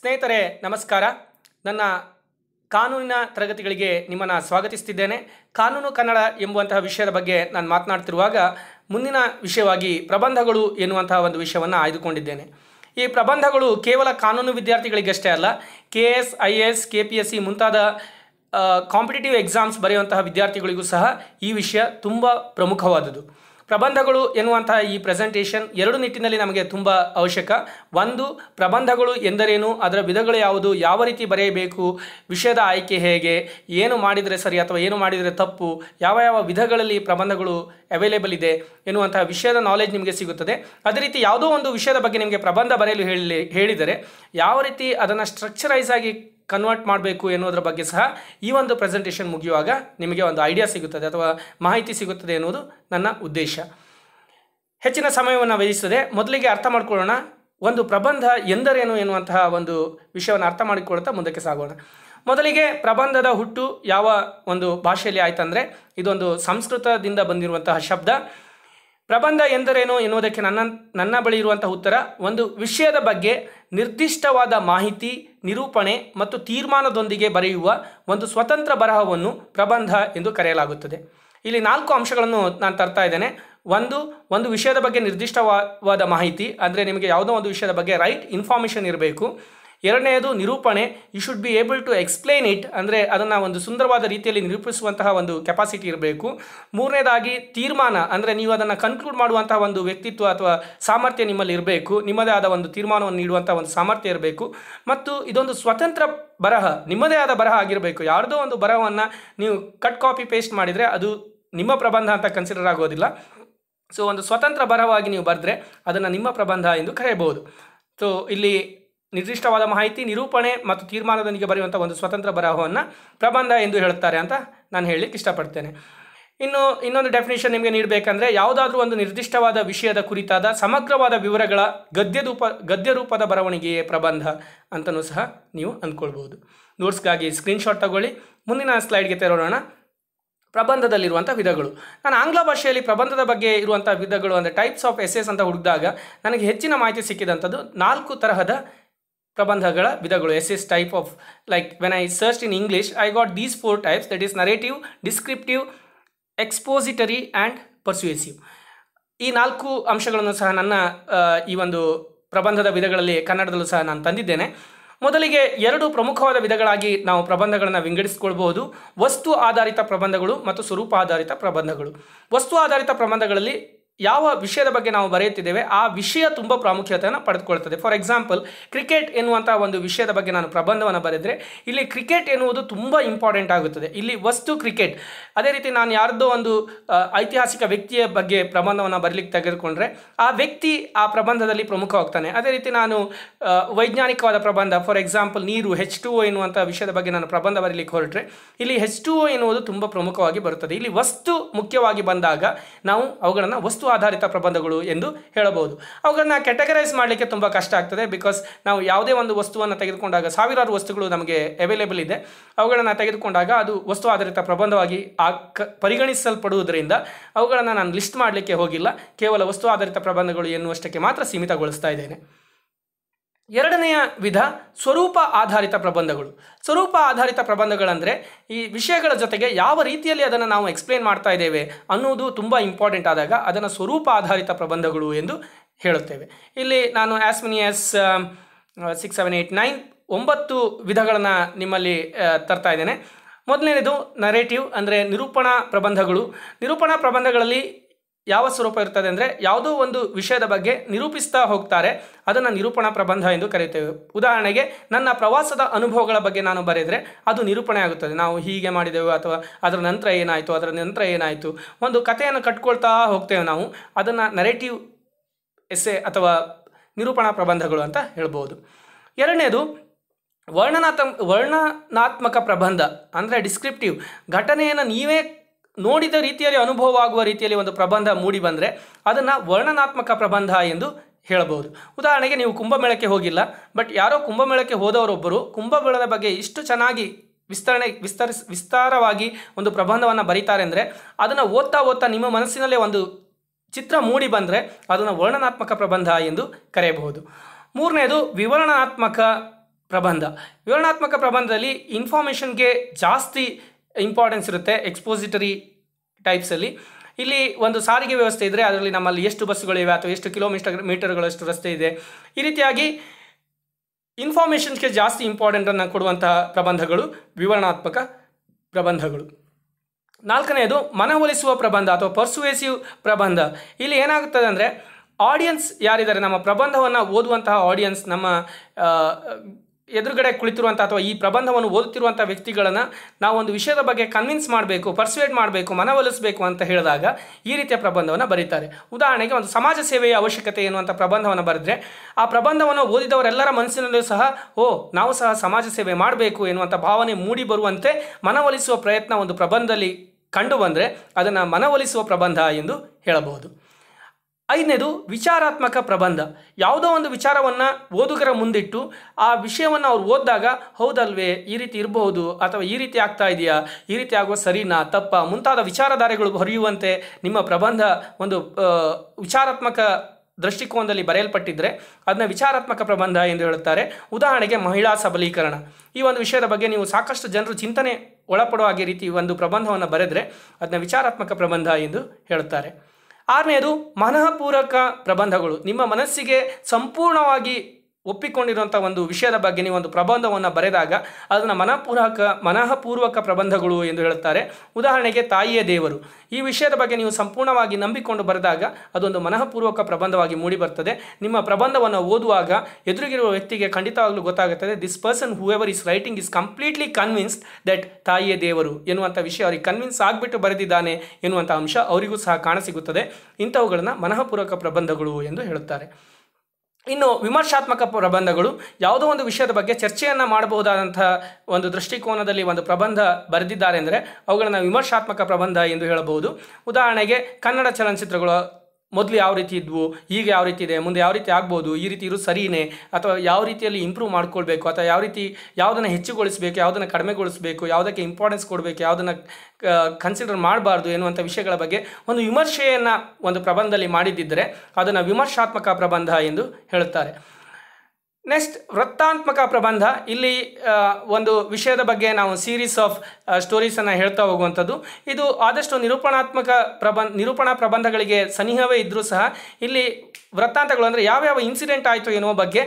ಸ್ನೇಹಿತರೆ, ನಮಸ್ಕಾರ. ನನ್ನ ಕಾನೂನಿನ ತರಗತಿಗಳಿಗೆ ನಿಮ್ಮನ್ನು ಸ್ವಾಗತಿಸ್ತಿದ್ದೇನೆ. ಕಾನೂನು ಕನ್ನಡ ಎಂಬುವಂತಹ ವಿಷಯದ ಬಗ್ಗೆ ನಾನು ಮಾತನಾಡ್ತಿರುವಾಗ ಮುಂದಿನ ವಿಷಯವಾಗಿ ಪ್ರಬಂಧಗಳು ಎನ್ನುವಂತಹ ಒಂದು ವಿಷಯವನ್ನು ಆಯ್ದುಕೊಂಡಿದ್ದೇನೆ. ಈ ಪ್ರಬಂಧಗಳು ಕೇವಲ ಕಾನೂನು ವಿದ್ಯಾರ್ಥಿಗಳಿಗಷ್ಟೇ ಅಲ್ಲ, K S, I S, K P S C ಮುಂತಾದ ಕಾಂಪಿಟೇಟಿವ್ ಎಕ್ಸಾಮ್ಸ್ ಬರೆಯುವಂತಹ ವಿದ್ಯಾರ್ಥಿಗಳಿಗೂ ಸಹ ಈ ವಿಷಯ ತುಂಬ ಪ್ರಮುಖವಾದುದು ಪ್ರಬಂಧಗಳು ಎನ್ನುವಂತಹ ಈ ಪ್ರೆಸೆಂಟೇಷನ್ ಎರಡು ನಿಟ್ಟಿನಲ್ಲಿ ನಮಗೆ ತುಂಬ ಅವಶ್ಯಕ. ಒಂದು, ಪ್ರಬಂಧಗಳು ಎಂದರೇನು? ಅದರ ವಿಧಗಳು ಯಾವುದು? ಯಾವ ರೀತಿ ಬರೆಯಬೇಕು? ವಿಷಯದ ಆಯ್ಕೆ ಹೇಗೆ? ಏನು ಮಾಡಿದರೆ ಸರಿ ಅಥವಾ ಏನು ಮಾಡಿದರೆ ತಪ್ಪು? ಯಾವ ಯಾವ ವಿಧಗಳಲ್ಲಿ ಪ್ರಬಂಧಗಳು ಅವೈಲೇಬಲ್ ಇದೆ? ಎನ್ನುವಂತಹ ವಿಷಯದ ನಾಲೆಜ್ ನಿಮಗೆ ಸಿಗುತ್ತದೆ. ಅದೇ ರೀತಿ ಯಾವುದೋ ಒಂದು ವಿಷಯದ ಬಗ್ಗೆ ನಿಮಗೆ ಪ್ರಬಂಧ ಬರೆಯಲು ಹೇಳಿ, ಹೇಳಿದರೆ, ಯಾವ ರೀತಿ ಅದನ್ನು ಸ್ಟ್ರಕ್ಚರೈಸ್ ಆಗಿ ಕನ್ವರ್ಟ್ ಮಾಡಬೇಕು ಎನ್ನುವುದರ ಬಗ್ಗೆ ಸಹ ಈ ಒಂದು ಪ್ರೆಸೆಂಟೇಷನ್ ಮುಗಿಯುವಾಗ ನಿಮಗೆ ಒಂದು ಐಡಿಯಾ ಸಿಗುತ್ತದೆ ಅಥವಾ ಮಾಹಿತಿ ಸಿಗುತ್ತದೆ ಎನ್ನುವುದು ನನ್ನ ಉದ್ದೇಶ. ಹೆಚ್ಚಿನ ಸಮಯವನ್ನು ವ್ಯಯಿಸದೆ ಮೊದಲಿಗೆ ಅರ್ಥ ಮಾಡಿಕೊಳ್ಳೋಣ. ಒಂದು ಪ್ರಬಂಧ ಎಂದರೇನು ಎನ್ನುವಂತಹ ಒಂದು ವಿಷಯವನ್ನು ಅರ್ಥ ಮಾಡಿಕೊಳ್ಳುತ್ತಾ ಮುಂದಕ್ಕೆ ಸಾಗೋಣ. ಮೊದಲಿಗೆ ಪ್ರಬಂಧದ ಹುಟ್ಟು ಯಾವ ಒಂದು ಭಾಷೆಯಲ್ಲಿ ಆಯ್ತಂದರೆ ಇದೊಂದು ಸಂಸ್ಕೃತದಿಂದ ಬಂದಿರುವಂತಹ ಶಬ್ದ. ಪ್ರಬಂಧ ಎಂದರೇನು ಎನ್ನುವುದಕ್ಕೆ ನನ್ನ ನನ್ನ ಬಳಿ ಇರುವಂತಹ ಉತ್ತರ, ಒಂದು ವಿಷಯದ ಬಗ್ಗೆ ನಿರ್ದಿಷ್ಟವಾದ ಮಾಹಿತಿ, ನಿರೂಪಣೆ ಮತ್ತು ತೀರ್ಮಾನದೊಂದಿಗೆ ಬರೆಯುವ ಒಂದು ಸ್ವತಂತ್ರ ಬರಹವನ್ನು ಪ್ರಬಂಧ ಎಂದು ಕರೆಯಲಾಗುತ್ತದೆ. ಇಲ್ಲಿ ನಾಲ್ಕು ಅಂಶಗಳನ್ನು ನಾನು ತರ್ತಾ ಇದ್ದೇನೆ. ಒಂದು ಒಂದು ವಿಷಯದ ಬಗ್ಗೆ ನಿರ್ದಿಷ್ಟವಾದ ಮಾಹಿತಿ, ಅಂದರೆ ನಿಮಗೆ ಯಾವುದೋ ಒಂದು ವಿಷಯದ ಬಗ್ಗೆ ರೈಟ್ ಇನ್ಫಾರ್ಮೇಷನ್ ಇರಬೇಕು. ಎರಡನೆಯದು ನಿರೂಪಣೆ. You should be able to explain it ಅಂದರೆ ಅದನ್ನು ಒಂದು ಸುಂದರವಾದ ರೀತಿಯಲ್ಲಿ ನಿರೂಪಿಸುವಂತಹ ಒಂದು ಕೆಪಾಸಿಟಿ ಇರಬೇಕು. ಮೂರನೇದಾಗಿ ತೀರ್ಮಾನ. ಅಂದರೆ ನೀವು ಅದನ್ನು ಕನ್ಕ್ಲೂಡ್ ಮಾಡುವಂತಹ ಒಂದು ವ್ಯಕ್ತಿತ್ವ ಅಥವಾ ಸಾಮರ್ಥ್ಯ ನಿಮ್ಮಲ್ಲಿ ಇರಬೇಕು. ನಿಮ್ಮದೇ ಆದ ಒಂದು ತೀರ್ಮಾನವನ್ನು ನೀಡುವಂಥ ಒಂದು ಸಾಮರ್ಥ್ಯ ಇರಬೇಕು. ಮತ್ತು ಇದೊಂದು ಸ್ವತಂತ್ರ ಬರಹ. ನಿಮ್ಮದೇ ಆದ ಬರಹ ಆಗಿರಬೇಕು. ಯಾರ್ದೋ ಒಂದು ಬರಹವನ್ನು ನೀವು ಕಟ್ ಕಾಪಿ ಪೇಸ್ಟ್ ಮಾಡಿದರೆ ಅದು ನಿಮ್ಮ ಪ್ರಬಂಧ ಅಂತ ಕನ್ಸಿಡರ್ ಆಗೋದಿಲ್ಲ. ಸೊ ಒಂದು ಸ್ವತಂತ್ರ ಬರಹವಾಗಿ ನೀವು ಬರೆದ್ರೆ ಅದನ್ನು ನಿಮ್ಮ ಪ್ರಬಂಧ ಎಂದು ಕರೆಯಬಹುದು. ಸೊ ಇಲ್ಲಿ ನಿರ್ದಿಷ್ಟವಾದ ಮಾಹಿತಿ, ನಿರೂಪಣೆ ಮತ್ತು ತೀರ್ಮಾನದೊಂದಿಗೆ ಬರೆಯುವಂಥ ಒಂದು ಸ್ವತಂತ್ರ ಬರಹವನ್ನು ಪ್ರಬಂಧ ಎಂದು ಹೇಳುತ್ತಾರೆ ಅಂತ ನಾನು ಹೇಳಲಿಕ್ಕೆ ಇಷ್ಟಪಡ್ತೇನೆ. ಇನ್ನು ಇನ್ನೊಂದು ಡೆಫಿನೇಷನ್ ನಿಮಗೆ ನೀಡಬೇಕಂದ್ರೆ ಯಾವುದಾದ್ರೂ ಒಂದು ನಿರ್ದಿಷ್ಟವಾದ ವಿಷಯದ ಕುರಿತಾದ ಸಮಗ್ರವಾದ ವಿವರಗಳ ಗದ್ಯದೂಪ ಗದ್ಯ ರೂಪದ ಬರವಣಿಗೆಯೇ ಪ್ರಬಂಧ ಅಂತಲೂ ಸಹ ನೀವು ಅಂದ್ಕೊಳ್ಬೋದು ನೋಟ್ಸ್ಗಾಗಿ ಸ್ಕ್ರೀನ್ಶಾಟ್ ತಗೊಳ್ಳಿ. ಮುಂದಿನ ಸ್ಲೈಡ್ಗೆ ತೆರಳೋಣ. ಪ್ರಬಂಧದಲ್ಲಿರುವಂಥ ವಿಧಗಳು. ನಾನು ಆಂಗ್ಲ ಭಾಷೆಯಲ್ಲಿ ಪ್ರಬಂಧದ ಬಗ್ಗೆ ಇರುವಂಥ ವಿಧಗಳು ಅಂದರೆ ಟೈಪ್ಸ್ ಆಫ್ ಎಸ್ಸೆಸ್ ಅಂತ ಹುಡುಕಿದಾಗ ನನಗೆ ಹೆಚ್ಚಿನ ಮಾಹಿತಿ ಸಿಕ್ಕಿದಂಥದ್ದು ನಾಲ್ಕು ತರಹದ ಪ್ರಬಂಧಗಳ ವಿಧಗಳು as type of like when I search in English I got these four types that is narrative descriptive expository and persuasive ಈ ನಾಲ್ಕು ಅಂಶಗಳನ್ನು ಸಹ ನನ್ನ ಈ ಒಂದು ಪ್ರಬಂಧದ ವಿಧಗಳಲ್ಲಿ, ಕನ್ನಡದಲ್ಲೂ ಸಹ ನಾನು ತಂದಿದ್ದೇನೆ. ಮೊದಲಿಗೆ ಎರಡು ಪ್ರಮುಖವಾದ ವಿಧಗಳಾಗಿ ನಾವು ಪ್ರಬಂಧಗಳನ್ನು ವಿಂಗಡಿಸಿಕೊಳ್ಬಹುದು. ವಸ್ತು ಆಧಾರಿತ ಪ್ರಬಂಧಗಳು ಮತ್ತು ಸ್ವರೂಪ ಆಧಾರಿತ ಪ್ರಬಂಧಗಳು. ವಸ್ತು ಆಧಾರಿತ ಪ್ರಬಂಧಗಳಲ್ಲಿ ಯಾವ ವಿಷಯದ ಬಗ್ಗೆ ನಾವು ಬರೆಯುತ್ತಿದ್ದೇವೆ, ಆ ವಿಷಯ ತುಂಬ ಪ್ರಾಮುಖ್ಯತೆಯನ್ನು ಪಡೆದುಕೊಳ್ತದೆ ಫಾರ್ ಎಕ್ಸಾಂಪಲ್ ಕ್ರಿಕೆಟ್ ಎನ್ನುವಂಥ ಒಂದು ವಿಷಯದ ಬಗ್ಗೆ ನಾನು ಪ್ರಬಂಧವನ್ನು ಬರೆದರೆ, ಇಲ್ಲಿ ಕ್ರಿಕೆಟ್ ಎನ್ನುವುದು ತುಂಬ ಇಂಪಾರ್ಟೆಂಟ್ ಆಗುತ್ತದೆ. ಇಲ್ಲಿ ವಸ್ತು ಕ್ರಿಕೆಟ್ ಅದೇ ರೀತಿ ನಾನು ಯಾರ್ದೋ ಒಂದು ಐತಿಹಾಸಿಕ ವ್ಯಕ್ತಿಯ ಬಗ್ಗೆ ಪ್ರಬಂಧವನ್ನು ಬರಲಿಕ್ಕೆ ತೆಗೆದುಕೊಂಡ್ರೆ, ಆ ವ್ಯಕ್ತಿ ಆ ಪ್ರಬಂಧದಲ್ಲಿ ಪ್ರಮುಖವಾಗ್ತಾನೆ. ಅದೇ ರೀತಿ ನಾನು ವೈಜ್ಞಾನಿಕವಾದ ಪ್ರಬಂಧ ಫಾರ್ ಎಕ್ಸಾಂಪಲ್ ನೀರು ಹೆಚ್ ಟು ಒ ಎನ್ನುವಂಥ ವಿಷಯದ ಬಗ್ಗೆ ನಾನು ಪ್ರಬಂಧ ಬರಲಿಕ್ಕೆ ಹೊರಟ್ರೆ, ಇಲ್ಲಿ ಹೆಚ್ ಟು ಒ ಎನ್ನುವುದು ತುಂಬ ಪ್ರಮುಖವಾಗಿ ಬರುತ್ತದೆ. ಇಲ್ಲಿ ವಸ್ತು ಮುಖ್ಯವಾಗಿ ಬಂದಾಗ, ನಾವು ಅವುಗಳನ್ನು ವಸ್ತು ಆಧಾರಿತ ಪ್ರಬಂಧಗಳು ಎಂದು ಹೇಳಬಹುದು. ಅವುಗಳನ್ನ ಕ್ಯಾಟಗರೈಸ್ ಮಾಡಲಿಕ್ಕೆ ತುಂಬ ಕಷ್ಟ ಆಗ್ತದೆ ಬಿಕಾಸ್ ನಾವು ಯಾವುದೇ ಒಂದು ವಸ್ತುವನ್ನು ತೆಗೆದುಕೊಂಡಾಗ ಸಾವಿರಾರು ವಸ್ತುಗಳು ನಮಗೆ ಅವೈಲೇಬಲ್ ಇದೆ. ಅವುಗಳನ್ನು ತೆಗೆದುಕೊಂಡಾಗ ಅದು ವಸ್ತು ಆಧಾರಿತ ಪ್ರಬಂಧವಾಗಿ ಆ ಪರಿಗಣಿಸಲ್ಪಡುವುದರಿಂದ ಅವುಗಳನ್ನು ನಾನು ಲಿಸ್ಟ್ ಮಾಡಲಿಕ್ಕೆ ಹೋಗಿಲ್ಲ. ಕೇವಲ ವಸ್ತು ಆಧಾರಿತ ಪ್ರಬಂಧಗಳು ಎನ್ನುವಷ್ಟಕ್ಕೆ ಮಾತ್ರ ಸೀಮಿತಗೊಳಿಸ್ತಾ ಇದ್ದೇನೆ. ಎರಡನೆಯ ವಿಧ ಸ್ವರೂಪ ಆಧಾರಿತ ಪ್ರಬಂಧಗಳು. ಸ್ವರೂಪ ಆಧಾರಿತ ಪ್ರಬಂಧಗಳಂದರೆ ಈ ವಿಷಯಗಳ ಜೊತೆಗೆ ಯಾವ ರೀತಿಯಲ್ಲಿ ಅದನ್ನು ನಾವು ಎಕ್ಸ್ಪ್ಲೇನ್ ಮಾಡ್ತಾ ಇದ್ದೇವೆ ಅನ್ನೋದು ತುಂಬ ಇಂಪಾರ್ಟೆಂಟ್ ಆದಾಗ ಅದನ್ನು ಸ್ವರೂಪ ಆಧಾರಿತ ಪ್ರಬಂಧಗಳು ಎಂದು ಹೇಳುತ್ತೇವೆ. ಇಲ್ಲಿ ನಾನು as many as six seven eight nine ಒಂಬತ್ತು ವಿಧಗಳನ್ನು ನಿಮ್ಮಲ್ಲಿ ತರ್ತಾ ಇದ್ದೇನೆ. ಮೊದಲನೇದು ನರೇಟಿವ್ ಅಂದರೆ ನಿರೂಪಣಾ ಪ್ರಬಂಧಗಳು. ನಿರೂಪಣಾ ಪ್ರಬಂಧಗಳಲ್ಲಿ ಯಾವ ಸ್ವರೂಪ ಇರ್ತದೆ ಅಂದರೆ ಯಾವುದೋ ಒಂದು ವಿಷಯದ ಬಗ್ಗೆ ನಿರೂಪಿಸ್ತಾ ಹೋಗ್ತಾರೆ. ಅದನ್ನು ನಿರೂಪಣಾ ಪ್ರಬಂಧ ಎಂದು ಕರೆಯುತ್ತೇವೆ. ಉದಾಹರಣೆಗೆ, ನನ್ನ ಪ್ರವಾಸದ ಅನುಭವಗಳ ಬಗ್ಗೆ ನಾನು ಬರೆದರೆ ಅದು ನಿರೂಪಣೆ ಆಗುತ್ತದೆ. ನಾವು ಹೀಗೆ ಮಾಡಿದೆವು ಅಥವಾ ಅದರ ನಂತರ ಏನಾಯಿತು, ಅದರ ನಂತರ ಏನಾಯಿತು, ಒಂದು ಕಥೆಯನ್ನು ಕಟ್ಕೊಳ್ತಾ ಹೋಗ್ತೇವೆ ನಾವು. ಅದನ್ನು ನರೇಟಿವ್ ಎಸ್ಸೆ ಅಥವಾ ನಿರೂಪಣಾ ಪ್ರಬಂಧಗಳು ಅಂತ ಹೇಳ್ಬೋದು. ಎರಡನೇದು ವರ್ಣನಾತ್ಮ ವರ್ಣನಾತ್ಮಕ ಪ್ರಬಂಧ ಅಂದರೆ ಡಿಸ್ಕ್ರಿಪ್ಟಿವ್ ಘಟನೆಯನ್ನು ನೀವೇ ನೋಡಿದ ರೀತಿಯಲ್ಲಿ ಅನುಭವ ಆಗುವ ರೀತಿಯಲ್ಲಿ ಒಂದು ಪ್ರಬಂಧ ಮೂಡಿ ಬಂದರೆ ಅದನ್ನು ವರ್ಣನಾತ್ಮಕ ಪ್ರಬಂಧ ಎಂದು ಹೇಳಬಹುದು. ಉದಾಹರಣೆಗೆ ನೀವು ಕುಂಭಮೇಳಕ್ಕೆ ಹೋಗಿಲ್ಲ ಬಟ್ ಯಾರೋ ಕುಂಭಮೇಳಕ್ಕೆ ಹೋದವರೊಬ್ಬರು ಕುಂಭಮೇಳದ ಬಗ್ಗೆ ಇಷ್ಟು ಚೆನ್ನಾಗಿ ವಿಸ್ತರಣೆ, ವಿಸ್ತರಿಸ್, ವಿಸ್ತಾರವಾಗಿ ಒಂದು ಪ್ರಬಂಧವನ್ನು ಬರೀತಾರೆ ಅಂದರೆ ಅದನ್ನು ಓದ್ತಾ ಓದ್ತಾ ನಿಮ್ಮ ಮನಸ್ಸಿನಲ್ಲೇ ಒಂದು ಚಿತ್ರ ಮೂಡಿ ಬಂದರೆ ಅದನ್ನು ವರ್ಣನಾತ್ಮಕ ಪ್ರಬಂಧ ಎಂದು ಕರೆಯಬಹುದು. ಮೂರನೇದು ವಿವರಣಾತ್ಮಕ ಪ್ರಬಂಧ. ವಿವರಣಾತ್ಮಕ ಪ್ರಬಂಧದಲ್ಲಿ ಇನ್ಫಾರ್ಮೇಷನ್ಗೆ ಜಾಸ್ತಿ ಇಂಪಾರ್ಟೆನ್ಸ್ ಇರುತ್ತೆ ಎಕ್ಸ್ಪೋಸಿಟರಿ ಟೈಪ್ಸಲ್ಲಿ ಇಲ್ಲಿ ಒಂದು ಸಾರಿಗೆ ವ್ಯವಸ್ಥೆ ಇದ್ದರೆ ಅದರಲ್ಲಿ ನಮ್ಮಲ್ಲಿ ಎಷ್ಟು ಬಸ್ಸುಗಳಿವೆ ಅಥವಾ ಎಷ್ಟು ಕಿಲೋಮೀಟರ್ ಮೀಟರ್ಗಳಷ್ಟು ರಸ್ತೆ ಇದೆ. ಈ ರೀತಿಯಾಗಿ ಇನ್ಫಾರ್ಮೇಷನ್ಸ್ಗೆ ಜಾಸ್ತಿ ಇಂಪಾರ್ಟೆಂಟನ್ನು ಕೊಡುವಂತಹ ಪ್ರಬಂಧಗಳು, ವಿವರಣಾತ್ಮಕ ಪ್ರಬಂಧಗಳು. ನಾಲ್ಕನೆಯದು, ಮನವೊಲಿಸುವ ಪ್ರಬಂಧ ಅಥವಾ ಪರ್ಸುವೇಸಿವ್ ಪ್ರಬಂಧ. ಇಲ್ಲಿ ಏನಾಗುತ್ತದೆ ಅಂದರೆ ಆಡಿಯನ್ಸ್ ಯಾರಿದ್ದಾರೆ, ನಮ್ಮ ಪ್ರಬಂಧವನ್ನು ಓದುವಂತಹ ಆಡಿಯನ್ಸ್ ನಮ್ಮ ಎದುರುಗಡೆ ಕುಳಿತಿರುವಂಥ ಅಥವಾ ಈ ಪ್ರಬಂಧವನ್ನು ಓದುತ್ತಿರುವಂಥ ವ್ಯಕ್ತಿಗಳನ್ನು ನಾವು ಒಂದು ವಿಷಯದ ಬಗ್ಗೆ ಕನ್ವಿನ್ಸ್ ಮಾಡಬೇಕು ಪರ್ಸುವೇಟ್ ಮಾಡಬೇಕು, ಮನವೊಲಿಸಬೇಕು ಅಂತ ಹೇಳಿದಾಗ ಈ ರೀತಿಯ ಪ್ರಬಂಧವನ್ನು ಬರೀತಾರೆ. ಉದಾಹರಣೆಗೆ ಒಂದು ಸಮಾಜ ಸೇವೆಯ ಅವಶ್ಯಕತೆ ಎನ್ನುವಂಥ ಪ್ರಬಂಧವನ್ನು ಬರೆದ್ರೆ ಆ ಪ್ರಬಂಧವನ್ನು ಓದಿದವರೆಲ್ಲರ ಮನಸ್ಸಿನಲ್ಲೂ ಸಹ, ಓ, ನಾವು ಸಹ ಸಮಾಜ ಸೇವೆ ಮಾಡಬೇಕು ಎನ್ನುವಂಥ ಭಾವನೆ ಮೂಡಿ ಬರುವಂತೆ ಮನವೊಲಿಸುವ ಪ್ರಯತ್ನ ಒಂದು ಪ್ರಬಂಧದಲ್ಲಿ ಕಂಡು ಬಂದರೆ ಅದನ್ನು ಮನವೊಲಿಸುವ ಪ್ರಬಂಧ ಎಂದು ಹೇಳಬಹುದು. ಐದನೇದು ವಿಚಾರಾತ್ಮಕ ಪ್ರಬಂಧ. ಯಾವುದೋ ಒಂದು ವಿಚಾರವನ್ನು ಓದುಗರ ಮುಂದಿಟ್ಟು ಆ ವಿಷಯವನ್ನು ಅವ್ರು ಓದಿದಾಗ, ಹೌದಲ್ವೇ, ಈ ರೀತಿ ಇರಬಹುದು ಅಥವಾ ಈ ರೀತಿ ಆಗ್ತಾ ಇದೆಯಾ, ಈ ರೀತಿ ಆಗುವ ಸರಿನಾ, ತಪ್ಪ, ಮುಂತಾದ ವಿಚಾರಧಾರೆಗಳು ಹೊರೆಯುವಂತೆ ನಿಮ್ಮ ಪ್ರಬಂಧ ಒಂದು ವಿಚಾರಾತ್ಮಕ ದೃಷ್ಟಿಕೋನದಲ್ಲಿ ಬರೆಯಲ್ಪಟ್ಟಿದ್ದರೆ ಅದನ್ನ ವಿಚಾರಾತ್ಮಕ ಪ್ರಬಂಧ ಎಂದು ಹೇಳುತ್ತಾರೆ. ಉದಾಹರಣೆಗೆ ಮಹಿಳಾ ಸಬಲೀಕರಣ. ಈ ಒಂದು ವಿಷಯದ ಬಗ್ಗೆ ನೀವು ಸಾಕಷ್ಟು ಜನರು ಚಿಂತನೆ ಒಳಪಡುವ ಹಾಗೆ ರೀತಿ ಒಂದು ಪ್ರಬಂಧವನ್ನು ಬರೆದರೆ ಅದನ್ನ ವಿಚಾರಾತ್ಮಕ ಪ್ರಬಂಧ ಎಂದು ಹೇಳುತ್ತಾರೆ. ಆರನೆಯದು ಮನಃಪೂರಕ ಪ್ರಬಂಧಗಳು. ನಿಮ್ಮ ಮನಸ್ಸಿಗೆ ಸಂಪೂರ್ಣವಾಗಿ ಒಪ್ಪಿಕೊಂಡಿರುವಂಥ ಒಂದು ವಿಷಯದ ಬಗ್ಗೆ ನೀವು ಒಂದು ಪ್ರಬಂಧವನ್ನು ಬರೆದಾಗ ಅದನ್ನು ಮನಃಪೂರ್ವಕ ಮನಃಪೂರ್ವಕ ಪ್ರಬಂಧಗಳು ಎಂದು ಹೇಳುತ್ತಾರೆ. ಉದಾಹರಣೆಗೆ ತಾಯಿಯೇ ದೇವರು. ಈ ವಿಷಯದ ಬಗ್ಗೆ ನೀವು ಸಂಪೂರ್ಣವಾಗಿ ನಂಬಿಕೊಂಡು ಬರೆದಾಗ ಅದೊಂದು ಮನಃಪೂರ್ವಕ ಪ್ರಬಂಧವಾಗಿ ಮೂಡಿಬರ್ತದೆ ನಿಮ್ಮ ಪ್ರಬಂಧವನ್ನು ಓದುವಾಗ ಎದುರಿಗಿರುವ ವ್ಯಕ್ತಿಗೆ ಖಂಡಿತವಾಗಲೂ ಗೊತ್ತಾಗುತ್ತದೆ this person whoever is writing is completely convinced that ತಾಯಿಯೇ ದೇವರು ಎನ್ನುವಂಥ ವಿಷಯ ಅವರಿಗೆ ಕನ್ವಿನ್ಸ್ ಆಗಿಬಿಟ್ಟು ಬರೆದಿದ್ದಾನೆ ಎನ್ನುವಂಥ ಅಂಶ ಅವರಿಗೂ ಸಹ ಕಾಣಸಿಗುತ್ತದೆ. ಇಂಥವುಗಳನ್ನು ಮನಃಪೂರ್ವಕ ಪ್ರಬಂಧಗಳು ಎಂದು ಹೇಳುತ್ತಾರೆ. ಇನ್ನು ವಿಮರ್ಶಾತ್ಮಕ ಪ್ರಬಂಧಗಳು ಯಾವುದೋ ಒಂದು ವಿಷಯದ ಬಗ್ಗೆ ಚರ್ಚೆಯನ್ನು ಮಾಡಬಹುದಾದಂಥ ಒಂದು ದೃಷ್ಟಿಕೋನದಲ್ಲಿ ಒಂದು ಪ್ರಬಂಧ ಬರೆದಿದ್ದಾರೆ ಅಂದರೆ ಅವುಗಳನ್ನು ವಿಮರ್ಶಾತ್ಮಕ ಪ್ರಬಂಧ ಎಂದು ಹೇಳಬಹುದು. ಉದಾಹರಣೆಗೆ ಕನ್ನಡ ಚಲನಚಿತ್ರಗಳು ಮೊದಲು ಯಾವ ರೀತಿ ಇದ್ವು, ಈಗ ಯಾವ ರೀತಿ ಇದೆ, ಮುಂದೆ ಯಾವ ರೀತಿ ಆಗ್ಬೋದು, ಈ ರೀತಿ ಇರೋದು ಸರಿಯೇ ಅಥವಾ ಯಾವ ರೀತಿಯಲ್ಲಿ ಇಂಪ್ರೂವ್ ಮಾಡ್ಕೊಳ್ಬೇಕು, ಅಥವಾ ಯಾವ ರೀತಿ ಯಾವುದನ್ನು ಹೆಚ್ಚುಗೊಳಿಸಬೇಕು, ಯಾವುದನ್ನು ಕಡಿಮೆಗೊಳಿಸಬೇಕು, ಯಾವುದಕ್ಕೆ ಇಂಪಾರ್ಟೆನ್ಸ್ ಕೊಡಬೇಕು, ಯಾವುದನ್ನು ಕನ್ಸಿಡರ್ ಮಾಡಬಾರ್ದು ಎನ್ನುವಂಥ ವಿಷಯಗಳ ಬಗ್ಗೆ ಒಂದು ವಿಮರ್ಶೆಯನ್ನು ಒಂದು ಪ್ರಬಂಧದಲ್ಲಿ ಮಾಡಿದ್ದಿದ್ದರೆ ಅದನ್ನು ವಿಮರ್ಶಾತ್ಮಕ ಪ್ರಬಂಧ ಎಂದು ಹೇಳುತ್ತಾರೆ. ನೆಕ್ಸ್ಟ್ ವೃತ್ತಾತ್ಮಕ ಪ್ರಬಂಧ. ಇಲ್ಲಿ ಒಂದು ವಿಷಯದ ಬಗ್ಗೆ ನಾವು ಸೀರೀಸ್ ಆಫ್ ಸ್ಟೋರೀಸನ್ನು ಹೇಳ್ತಾ ಹೋಗುವಂಥದ್ದು. ಇದು ಆದಷ್ಟು ನಿರೂಪಣಾತ್ಮಕ ಪ್ರಬಂಧ ನಿರೂಪಣಾ ಪ್ರಬಂಧಗಳಿಗೆ ಸನಿಹವೇ ಇದ್ದರೂ ಸಹ, ಇಲ್ಲಿ ವೃತ್ತಾಂತಗಳು ಅಂದರೆ ಯಾವ್ಯಾವ ಇನ್ಸಿಡೆಂಟ್ ಆಯಿತು ಎನ್ನುವ ಬಗ್ಗೆ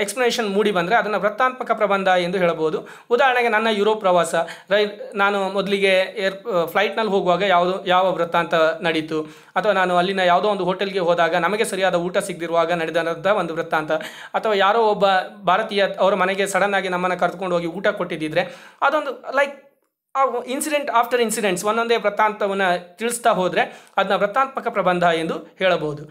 ಎಕ್ಸ್ಪ್ಲನೇಷನ್ ಮೂಡಿ ಬಂದರೆ ಅದನ್ನು ವೃತ್ತಾತ್ಮಕ ಪ್ರಬಂಧ ಎಂದು ಹೇಳಬಹುದು. ಉದಾಹರಣೆಗೆ ನನ್ನ ಯುರೋಪ್ ಪ್ರವಾಸ. ರೈಲ್ ನಾನು ಮೊದಲಿಗೆ ಏರ್ ಫ್ಲೈಟ್ನಲ್ಲಿ ಹೋಗುವಾಗ ಯಾವುದು, ಯಾವ ವೃತ್ತಾಂತ ನಡೀತು? ಅಥವಾ ನಾನು ಅಲ್ಲಿನ ಯಾವುದೋ ಒಂದು ಹೋಟೆಲ್ಗೆ ಹೋದಾಗ ನಮಗೆ ಸರಿಯಾದ ಊಟ ಸಿಗದಿರುವಾಗ ನಡೆದಂಥ ಒಂದು ವೃತ್ತಾಂತ. ಅಥವಾ ಯಾರೋ ಒಬ್ಬ ಭಾರತೀಯ ಅವರ ಮನೆಗೆ ಸಡನ್ ಆಗಿ ನಮ್ಮನ್ನು ಕರೆದುಕೊಂಡು ಹೋಗಿ ಊಟ ಕೊಟ್ಟಿದ್ದಿದ್ರೆ ಅದೊಂದು ಲೈಕ್ ಆ ಇನ್ಸಿಡೆಂಟ್ ಆಫ್ಟರ್ ಇನ್ಸಿಡೆಂಟ್ಸ್ ಒಂದೊಂದೇ ವೃತ್ತಾಂತವನ್ನು ತಿಳಿಸ್ತಾ ಹೋದರೆ ಅದನ್ನ ವೃತ್ತಾತ್ಮಕ ಪ್ರಬಂಧ ಎಂದು ಹೇಳಬಹುದು.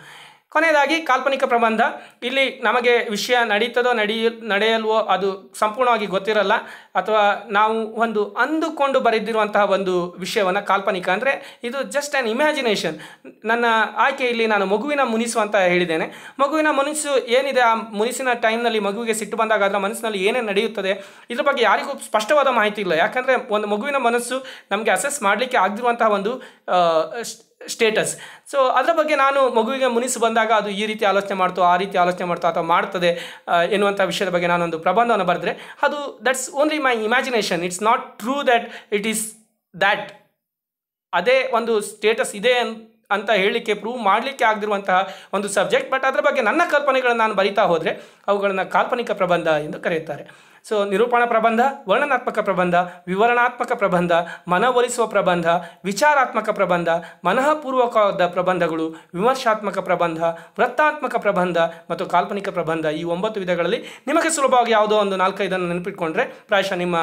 ಕೊನೆಯದಾಗಿ ಕಾಲ್ಪನಿಕ ಪ್ರಬಂಧ. ಇಲ್ಲಿ ನಮಗೆ ವಿಷಯ ನಡೀತದೋ ನಡೆಯ ನಡೆಯಲ್ವೋ ಅದು ಸಂಪೂರ್ಣವಾಗಿ ಗೊತ್ತಿರಲ್ಲ. ಅಥವಾ ನಾವು ಒಂದು ಅಂದುಕೊಂಡು ಬರೆದಿರುವಂತಹ ಒಂದು ವಿಷಯವನ್ನು ಕಾಲ್ಪನಿಕ ಅಂದರೆ ಇದು ಜಸ್ಟ್ ಆ್ಯನ್ ಇಮ್ಯಾಜಿನೇಷನ್ ನನ್ನ ಆಯ್ಕೆಯಲ್ಲಿ ನಾನು ಮಗುವಿನ ಮುನಿಸು ಅಂತ ಹೇಳಿದ್ದೇನೆ. ಮಗುವಿನ ಮುನಿಸು ಏನಿದೆ? ಆ ಮುನಿಸಿನ ಟೈಮ್ನಲ್ಲಿ ಮಗುವಿಗೆ ಸಿಟ್ಟು ಬಂದಾಗ ಅದರ ಮನಸ್ಸಿನಲ್ಲಿ ಏನೇನು ನಡೆಯುತ್ತದೆ? ಇದ್ರ ಬಗ್ಗೆ ಯಾರಿಗೂ ಸ್ಪಷ್ಟವಾದ ಮಾಹಿತಿ ಇಲ್ಲ. ಯಾಕಂದರೆ ಒಂದು ಮಗುವಿನ ಮನಸ್ಸು ನಮಗೆ ಅಸೆಸ್ ಮಾಡಲಿಕ್ಕೆ ಆಗದಿರುವಂತಹ ಒಂದು ಸ್ಟೇಟಸ್ ಸೊ ಅದರ ಬಗ್ಗೆ ನಾನು ಮಗುವಿಗೆ ಮುನಿಸು ಬಂದಾಗ ಅದು ಈ ರೀತಿ ಆಲೋಚನೆ ಮಾಡ್ತು, ಆ ರೀತಿ ಆಲೋಚನೆ ಮಾಡ್ತು ಅಥವಾ ಮಾಡ್ತದೆ ಎನ್ನುವಂಥ ವಿಷಯದ ಬಗ್ಗೆ ನಾನೊಂದು ಪ್ರಬಂಧವನ್ನು ಬರೆದ್ರೆ, ಅದು that's only my imagination it's not true that it is that ಅದೇ ಒಂದು ಸ್ಟೇಟಸ್ ಇದೆ ಅಂತ ಹೇಳಲಿಕ್ಕೆ ಪ್ರೂವ್ ಮಾಡಲಿಕ್ಕೆ ಆಗದಿರುವಂತಹ ಒಂದು ಸಬ್ಜೆಕ್ಟ್ ಬಟ್ ಅದರ ಬಗ್ಗೆ ನನ್ನ ಕಲ್ಪನೆಗಳನ್ನು ನಾನು ಬರಿತಾ ಹೋದರೆ, ಅವುಗಳನ್ನು ಕಾಲ್ಪನಿಕ ಪ್ರಬಂಧ ಎಂದು ಕರೆಯುತ್ತಾರೆ. ಸೊ ನಿರೂಪಣಾ ಪ್ರಬಂಧ, ವರ್ಣನಾತ್ಮಕ ಪ್ರಬಂಧ, ವಿವರಣಾತ್ಮಕ ಪ್ರಬಂಧ, ಮನವೊಲಿಸುವ ಪ್ರಬಂಧ, ವಿಚಾರಾತ್ಮಕ ಪ್ರಬಂಧ, ಮನಃಪೂರ್ವಕವಾದ ಪ್ರಬಂಧಗಳು, ವಿಮರ್ಶಾತ್ಮಕ ಪ್ರಬಂಧ, ವೃತ್ತಾತ್ಮಕ ಪ್ರಬಂಧ ಮತ್ತು ಕಾಲ್ಪನಿಕ ಪ್ರಬಂಧ ಈ ಒಂಬತ್ತು ವಿಧಗಳಲ್ಲಿ ನಿಮಗೆ ಸುಲಭವಾಗಿ ಯಾವುದೋ ಒಂದು ನಾಲ್ಕೈದನ್ನು ನೆನಪಿಟ್ಕೊಂಡ್ರೆ, ಪ್ರಾಯಶಃ ನಿಮ್ಮ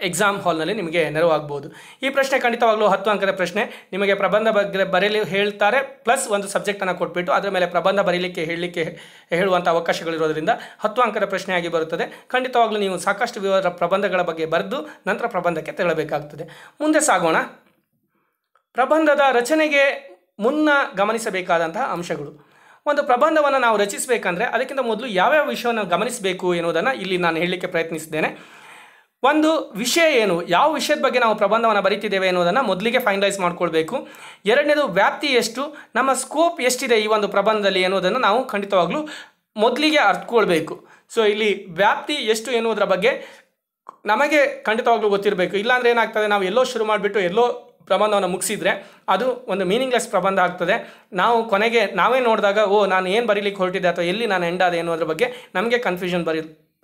ಎಕ್ಸಾಮ್ ಹಾಲ್ನಲ್ಲಿ ನಿಮಗೆ ನೆರವಾಗ್ಬೋದು. ಈ ಪ್ರಶ್ನೆ ಖಂಡಿತವಾಗಲೂ ಹತ್ತು ಅಂಕದ ಪ್ರಶ್ನೆ. ನಿಮಗೆ ಪ್ರಬಂಧ ಬಗ್ಗೆ ಬರೆಯಲಿ ಹೇಳ್ತಾರೆ ಪ್ಲಸ್ ಒಂದು ಸಬ್ಜೆಕ್ಟನ್ನು ಕೊಟ್ಬಿಟ್ಟು ಅದರ ಮೇಲೆ ಪ್ರಬಂಧ ಬರೀಲಿಕ್ಕೆ, ಹೇಳಲಿಕ್ಕೆ ಹೇಳುವಂಥ ಅವಕಾಶಗಳಿರೋದ್ರಿಂದ ಹತ್ತು ಅಂಕದ ಪ್ರಶ್ನೆಯಾಗಿ ಬರುತ್ತದೆ. ಖಂಡಿತವಾಗಲೂ ನೀವು ಸಾಕಷ್ಟು ವಿವರ ಪ್ರಬಂಧಗಳ ಬಗ್ಗೆ ಬರೆದು ನಂತರ ಪ್ರಬಂಧಕ್ಕೆ ತೆರಳಬೇಕಾಗ್ತದೆ. ಮುಂದೆ ಸಾಗೋಣ. ಪ್ರಬಂಧದ ರಚನೆಗೆ ಮುನ್ನ ಗಮನಿಸಬೇಕಾದಂತಹ ಅಂಶಗಳು. ಒಂದು ಪ್ರಬಂಧವನ್ನು ನಾವು ರಚಿಸಬೇಕಂದ್ರೆ ಅದಕ್ಕಿಂತ ಮೊದಲು ಯಾವ್ಯಾವ ವಿಷಯವನ್ನು ಗಮನಿಸಬೇಕು ಎನ್ನುವುದನ್ನು ಇಲ್ಲಿ ನಾನು ಹೇಳಲಿಕ್ಕೆ ಪ್ರಯತ್ನಿಸಿದ್ದೇನೆ. ಒಂದು ವಿಷಯ ಏನು? ಯಾವ ವಿಷಯದ ಬಗ್ಗೆ ನಾವು ಪ್ರಬಂಧವನ್ನು ಬರೀತಿದ್ದೇವೆ ಎನ್ನುವುದನ್ನು ಮೊದಲಿಗೆ ಫೈನಲೈಸ್ ಮಾಡ್ಕೊಳ್ಬೇಕು. ಎರಡನೇದು ವ್ಯಾಪ್ತಿ ಎಷ್ಟು? ನಮ್ಮ ಸ್ಕೋಪ್ ಎಷ್ಟಿದೆ ಈ ಒಂದು ಪ್ರಬಂಧದಲ್ಲಿ ಎನ್ನುವುದನ್ನು ನಾವು ಖಂಡಿತವಾಗ್ಲೂ ಮೊದಲಿಗೆ ಅರ್ಥಕೊಳ್ಬೇಕು ಸೊ ಇಲ್ಲಿ ವ್ಯಾಪ್ತಿ ಎಷ್ಟು ಎನ್ನುವುದರ ಬಗ್ಗೆ ನಮಗೆ ಖಂಡಿತವಾಗ್ಲೂ ಗೊತ್ತಿರಬೇಕು. ಇಲ್ಲಾಂದರೆ ಏನಾಗ್ತದೆ? ನಾವು ಎಲ್ಲೋ ಶುರು ಮಾಡಿಬಿಟ್ಟು ಎಲ್ಲೋ ಪ್ರಬಂಧವನ್ನು ಮುಗಿಸಿದ್ರೆ ಅದು ಒಂದು ಮೀನಿಂಗ್ಲೆಸ್ ಪ್ರಬಂಧ ಆಗ್ತದೆ. ನಾವು ಕೊನೆಗೆ ನಾವೇ ನೋಡಿದಾಗ, ಓ, ನಾನು ಏನು ಬರೀಲಿಕ್ಕೆ ಹೊರಟಿದ್ದೆ ಅಥವಾ ಎಲ್ಲಿ ನಾನು ಎಂಡಾದೆ ಎನ್ನುವುದ್ರ ಬಗ್ಗೆ ನಮಗೆ ಕನ್ಫ್ಯೂಷನ್ ಬರಿ,